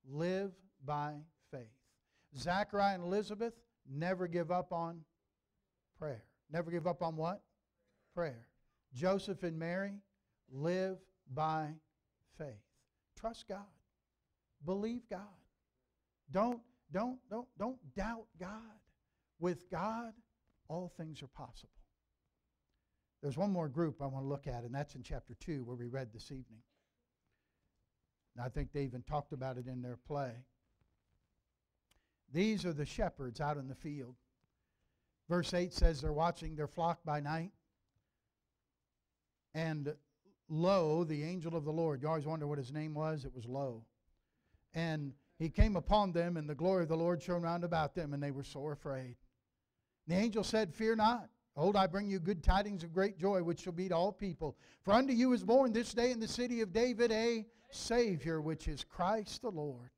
Live by faith. Zachariah and Elizabeth never give up on prayer. Never give up on what? Prayer. Joseph and Mary live by faith. Trust God. Believe God. Don't, don't, don't, don't doubt God. With God, all things are possible. There's one more group I want to look at, and that's in chapter 2, where we read this evening. And I think they even talked about it in their play. These are the shepherds out in the field. Verse 8 says they're watching their flock by night. And lo, the angel of the Lord. You always wonder what his name was. It was lo. And he came upon them, and the glory of the Lord shone round about them, and they were sore afraid. The angel said, Fear not. Behold, I bring you good tidings of great joy, which shall be to all people. For unto you is born this day in the city of David a Savior, which is Christ the Lord.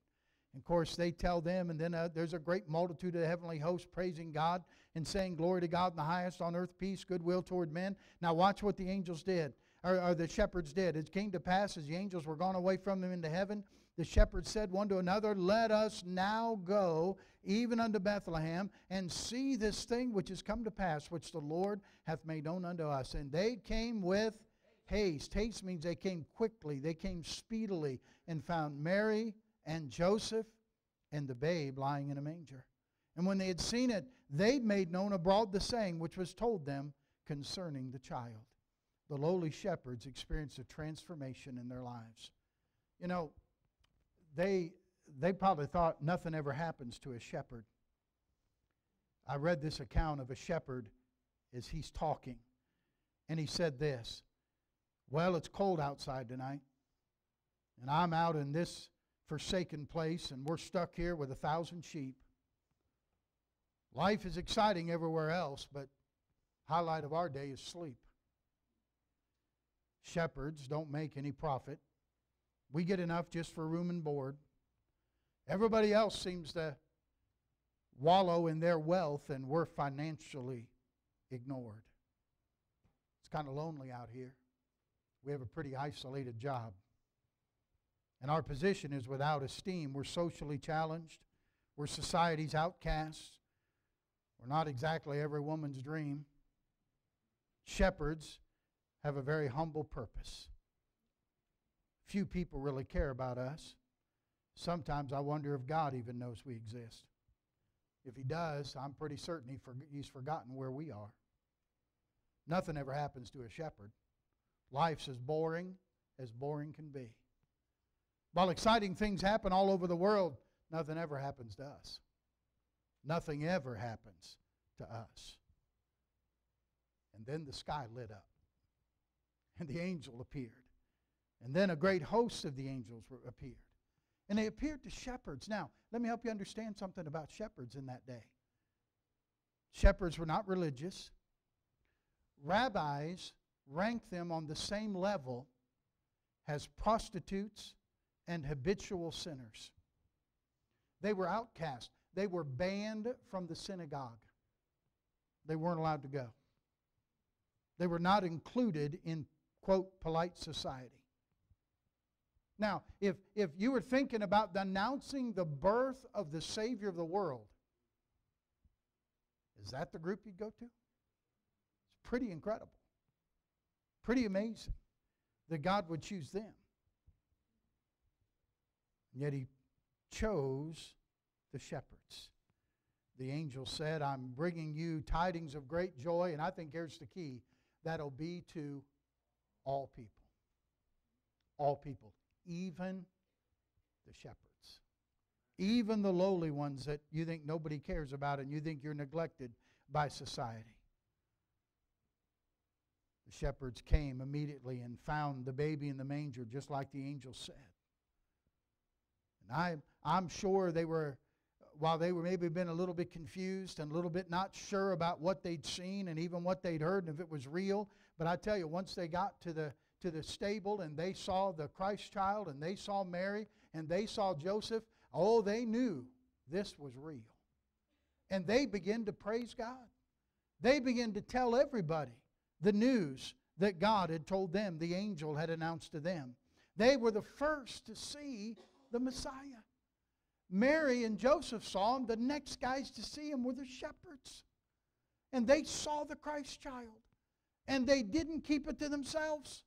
And of course, they tell them, and then uh, there's a great multitude of heavenly hosts praising God and saying, Glory to God in the highest, on earth peace, goodwill toward men. Now, watch what the angels did, or, or the shepherds did. It came to pass as the angels were gone away from them into heaven the shepherds said one to another, Let us now go even unto Bethlehem and see this thing which is come to pass, which the Lord hath made known unto us. And they came with haste. Haste means they came quickly, they came speedily, and found Mary and Joseph and the babe lying in a manger. And when they had seen it, they made known abroad the saying which was told them concerning the child. The lowly shepherds experienced a transformation in their lives. You know, they, they probably thought nothing ever happens to a shepherd. I read this account of a shepherd as he's talking, and he said this Well, it's cold outside tonight, and I'm out in this forsaken place, and we're stuck here with a thousand sheep. Life is exciting everywhere else, but highlight of our day is sleep. Shepherds don't make any profit. We get enough just for room and board. Everybody else seems to wallow in their wealth, and we're financially ignored. It's kind of lonely out here. We have a pretty isolated job. And our position is without esteem. We're socially challenged. We're society's outcasts. We're not exactly every woman's dream. Shepherds have a very humble purpose. Few people really care about us. Sometimes I wonder if God even knows we exist. If He does, I'm pretty certain He's forgotten where we are. Nothing ever happens to a shepherd. Life's as boring as boring can be. While exciting things happen all over the world, nothing ever happens to us. Nothing ever happens to us. And then the sky lit up, and the angel appeared. And then a great host of the angels were, appeared. And they appeared to shepherds. Now, let me help you understand something about shepherds in that day. Shepherds were not religious. Rabbis ranked them on the same level as prostitutes and habitual sinners. They were outcast. They were banned from the synagogue. They weren't allowed to go. They were not included in, quote, polite society. Now, if, if you were thinking about denouncing the birth of the Savior of the world, is that the group you'd go to? It's pretty incredible. Pretty amazing that God would choose them. And yet he chose the shepherds. The angel said, I'm bringing you tidings of great joy, and I think here's the key that'll be to all people. All people even the shepherds, even the lowly ones that you think nobody cares about and you think you're neglected by society. The shepherds came immediately and found the baby in the manger, just like the angel said. And I, I'm sure they were, while they were maybe been a little bit confused and a little bit not sure about what they'd seen and even what they'd heard and if it was real, but I tell you, once they got to the to the stable and they saw the Christ child and they saw Mary and they saw Joseph, oh, they knew this was real. And they began to praise God. They began to tell everybody the news that God had told them, the angel had announced to them. They were the first to see the Messiah. Mary and Joseph saw him. The next guys to see him were the shepherds. And they saw the Christ child. And they didn't keep it to themselves.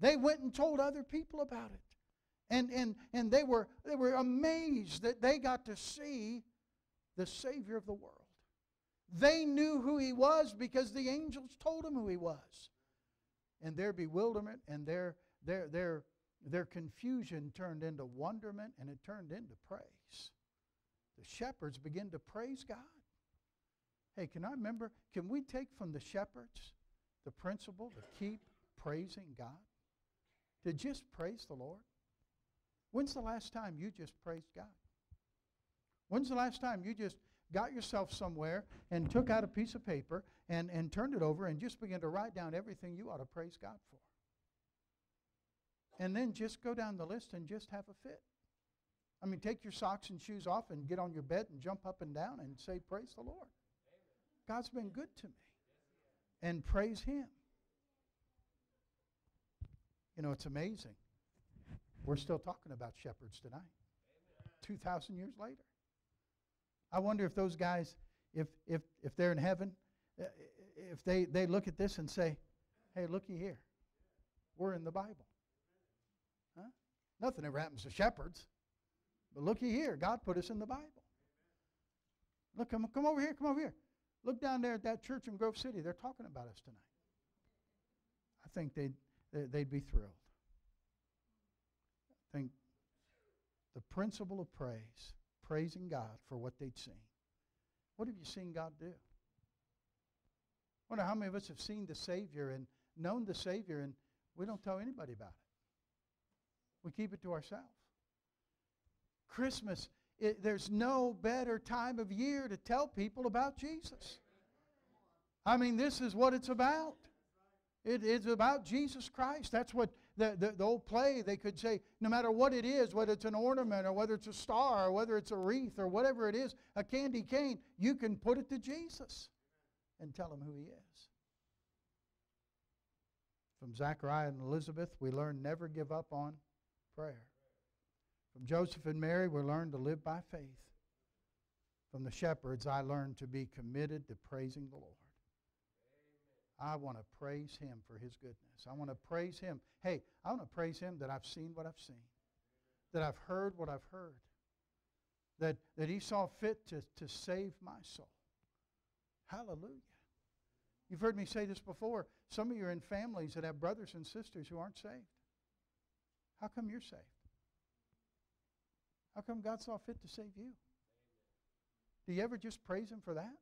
They went and told other people about it. And, and, and they, were, they were amazed that they got to see the Savior of the world. They knew who he was because the angels told them who he was. And their bewilderment and their, their, their, their confusion turned into wonderment and it turned into praise. The shepherds began to praise God. Hey, can I remember? Can we take from the shepherds the principle to keep praising God? to just praise the Lord? When's the last time you just praised God? When's the last time you just got yourself somewhere and took out a piece of paper and, and turned it over and just began to write down everything you ought to praise God for? And then just go down the list and just have a fit. I mean, take your socks and shoes off and get on your bed and jump up and down and say, Praise the Lord. God's been good to me. And praise Him. You know, it's amazing. We're still talking about shepherds tonight, 2,000 years later. I wonder if those guys, if, if, if they're in heaven, uh, if they, they look at this and say, hey, looky here. We're in the Bible. Huh? Nothing ever happens to shepherds. But looky here. God put us in the Bible. Look, come, come over here. Come over here. Look down there at that church in Grove City. They're talking about us tonight. I think they'd, they'd be thrilled. I think the principle of praise, praising God for what they'd seen. What have you seen God do? I wonder how many of us have seen the Savior and known the Savior and we don't tell anybody about it. We keep it to ourselves. Christmas, it, there's no better time of year to tell people about Jesus. I mean, this is what it's about. It is about Jesus Christ. That's what the, the, the, old play, they could say, no matter what it is, whether it's an ornament or whether it's a star or whether it's a wreath or whatever it is, a candy cane, you can put it to Jesus and tell him who he is. From Zachariah and Elizabeth, we learn never give up on prayer. From Joseph and Mary, we learned to live by faith. From the shepherds, I learned to be committed to praising the Lord. I want to praise Him for His goodness. I want to praise Him. Hey, I want to praise Him that I've seen what I've seen, that I've heard what I've heard, that, that He saw fit to, to save my soul. Hallelujah. You've heard me say this before. Some of you are in families that have brothers and sisters who aren't saved. How come you're saved? How come God saw fit to save you? Do you ever just praise Him for that?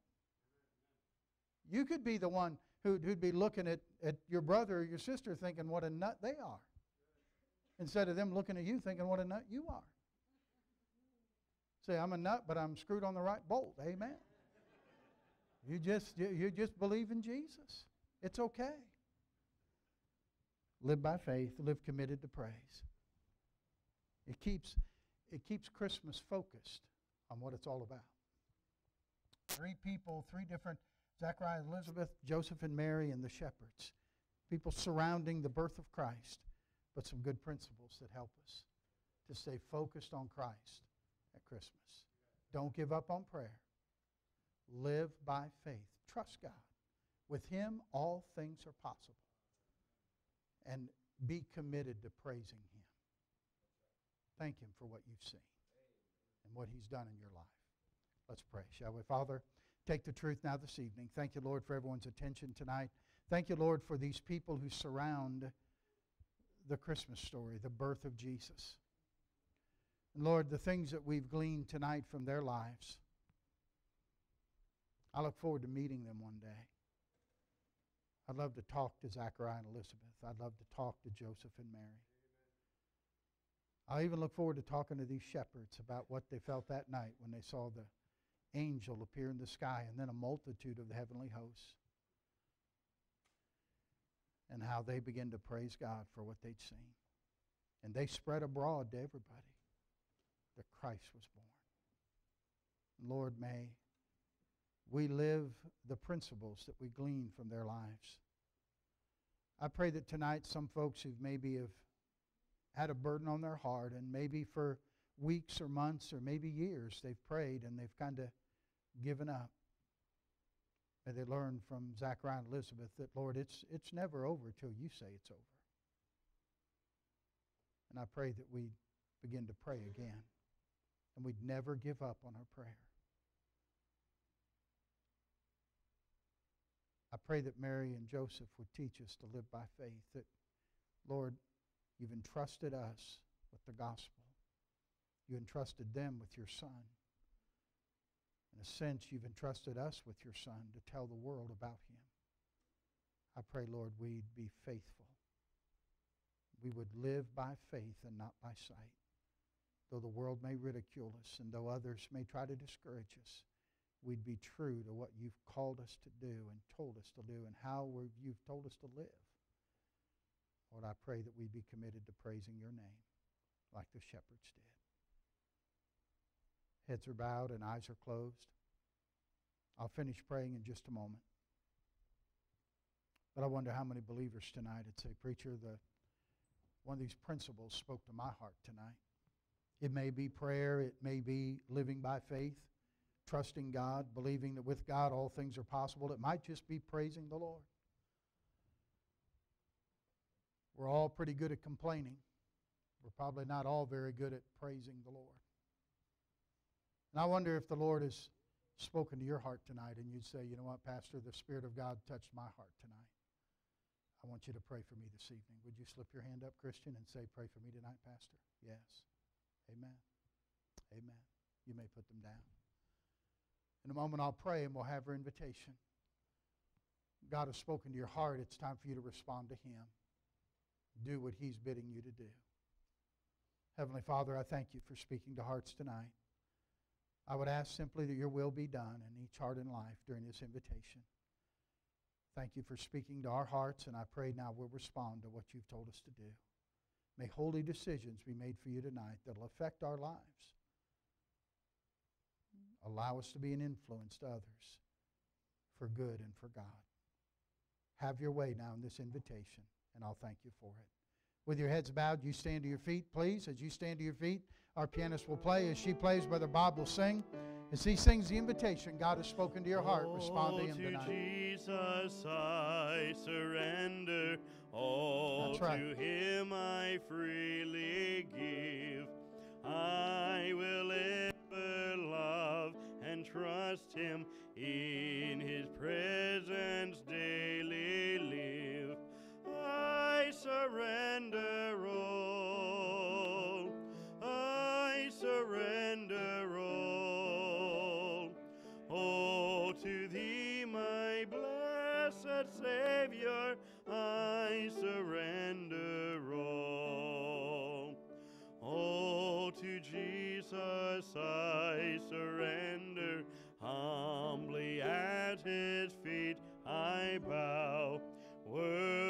You could be the one who'd, who'd be looking at, at your brother or your sister thinking what a nut they are, instead of them looking at you thinking what a nut you are. Say, I'm a nut, but I'm screwed on the right bolt. Amen. You just, you, you just believe in Jesus. It's okay. Live by faith, live committed to praise. It keeps, it keeps Christmas focused on what it's all about. Three people, three different Zachariah, Elizabeth, Joseph, and Mary, and the shepherds. People surrounding the birth of Christ, but some good principles that help us to stay focused on Christ at Christmas. Don't give up on prayer. Live by faith. Trust God. With Him, all things are possible. And be committed to praising Him. Thank Him for what you've seen and what He's done in your life. Let's pray, shall we? Father, take the truth now this evening. Thank you, Lord, for everyone's attention tonight. Thank you, Lord, for these people who surround the Christmas story, the birth of Jesus. And Lord, the things that we've gleaned tonight from their lives. I look forward to meeting them one day. I'd love to talk to Zachariah and Elizabeth. I'd love to talk to Joseph and Mary. I even look forward to talking to these shepherds about what they felt that night when they saw the angel appear in the sky and then a multitude of the heavenly hosts. And how they began to praise God for what they'd seen. And they spread abroad to everybody that Christ was born. Lord, may we live the principles that we glean from their lives. I pray that tonight some folks who maybe have had a burden on their heart and maybe for weeks or months or maybe years they've prayed and they've kind of given up. May they learned from Zachariah and Elizabeth that, Lord, it's, it's never over till you say it's over. And I pray that we begin to pray again and we'd never give up on our prayer. I pray that Mary and Joseph would teach us to live by faith, that, Lord, you've entrusted us with the gospel. You entrusted them with your Son. In a sense, you've entrusted us with your Son to tell the world about him. I pray, Lord, we'd be faithful. We would live by faith and not by sight. though the world may ridicule us and though others may try to discourage us, we'd be true to what you've called us to do and told us to do and how you've told us to live. Lord, I pray that we be committed to praising your name like the shepherds did. Heads are bowed and eyes are closed. I'll finish praying in just a moment. But I wonder how many believers tonight would say, Preacher, the, one of these principles spoke to my heart tonight. It may be prayer, it may be living by faith, trusting God, believing that with God all things are possible. It might just be praising the Lord. We're all pretty good at complaining. We're probably not all very good at praising the Lord. And I wonder if the Lord has spoken to your heart tonight and you'd say, you know what, Pastor, the Spirit of God touched my heart tonight. I want you to pray for me this evening. Would you slip your hand up, Christian, and say, Pray for me tonight, Pastor? Yes. Amen. Amen. You may put them down. In a moment, I'll pray and we'll have our invitation. God has spoken to your heart. It's time for you to respond to Him. Do what He's bidding you to do. Heavenly Father, I thank you for speaking to hearts tonight. I would ask simply that your will be done in each heart and life during this invitation. Thank you for speaking to our hearts, and I pray now we'll respond to what you've told us to do. May holy decisions be made for you tonight that will affect our lives. Allow us to be an influence to others for good and for God. Have your way now in this invitation, and I'll thank you for it. With your heads bowed, you stand to your feet, please. As you stand to your feet, our pianist will play. As she plays, Brother Bob will sing. As he sings the invitation, God has spoken to your heart. Respond to oh, him to tonight. Jesus I surrender. Oh, All to him I freely give. I will ever love and trust him in his presence daily surrender all. I surrender all. Oh, to thee, my blessed Savior, I surrender all. Oh, to Jesus I surrender, humbly at his feet I bow. Worldly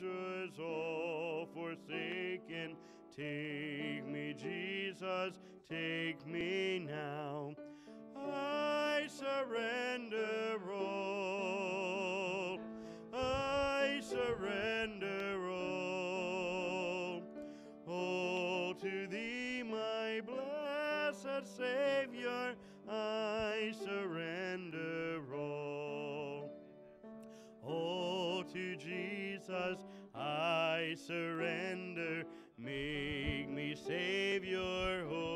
pleasures all forsaken, take me, Jesus, take me now. I surrender all. I surrender all. Oh, to thee, my blessed Savior, I surrender Jesus I surrender. Make me Savior, wholly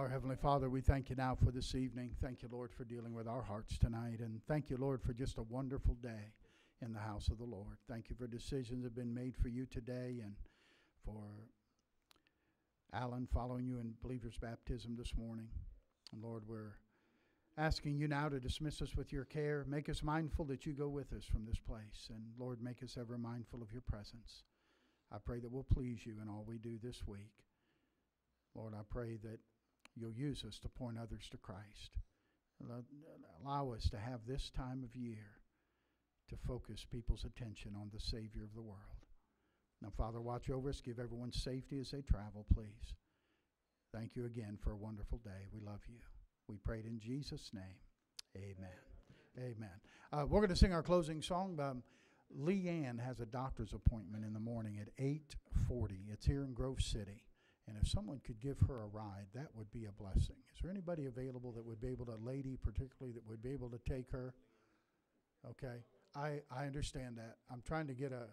Our Heavenly Father, we thank you now for this evening. Thank you, Lord, for dealing with our hearts tonight. And thank you, Lord, for just a wonderful day in the house of the Lord. Thank you for decisions that have been made for you today and for Alan following you in believer's baptism this morning. And Lord, we're asking you now to dismiss us with your care. Make us mindful that you go with us from this place. And Lord, make us ever mindful of your presence. I pray that we'll please you in all we do this week. Lord, I pray that you'll use us to point others to Christ. Allow- us to have this time of year to focus people's attention on the Savior of the world. Now, Father, watch over us. Give everyone safety as they travel, please. Thank you again for a wonderful day. We love you. We prayed in Jesus' name. Amen. Amen. Uh, we're going to sing our closing song. Um, Leanne has a doctor's appointment in the morning at 8:40. It's here in Grove City. And if someone could give her a ride, that would be a blessing. Is there anybody available that would be able to, a lady particularly, that would be able to take her? Okay, I, I understand that. I'm trying to get a,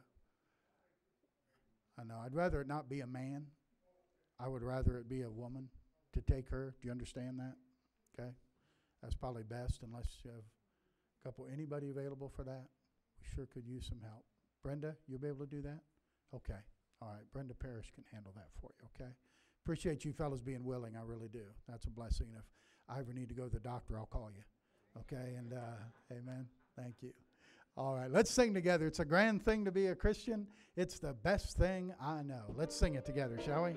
I know, I'd rather it not be a man. I would rather it be a woman to take her. Do you understand that? Okay? That's probably best unless you have a couple, anybody available for that? We sure could use some help. Brenda, you'll be able to do that? Okay. All right. Brenda Parrish can handle that for you, okay? Appreciate you fellas being willing. I really do. That's a blessing. If I ever need to go to the doctor, I'll call you. Okay? And uh, amen. Thank you. All right. Let's sing together. It's a grand thing to be a Christian. It's the best thing I know. Let's sing it together, shall we?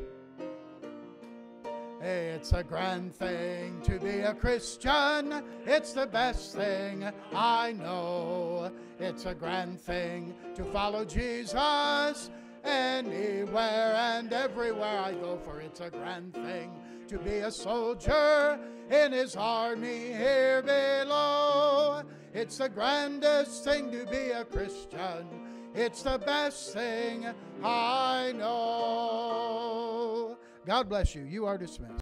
It's a grand thing to be a Christian. It's the best thing I know. It's a grand thing to follow Jesus anywhere and everywhere I go, for it's a grand thing to be a soldier in his army here below. It's the grandest thing to be a Christian. It's the best thing I know. God bless you. You are dismissed.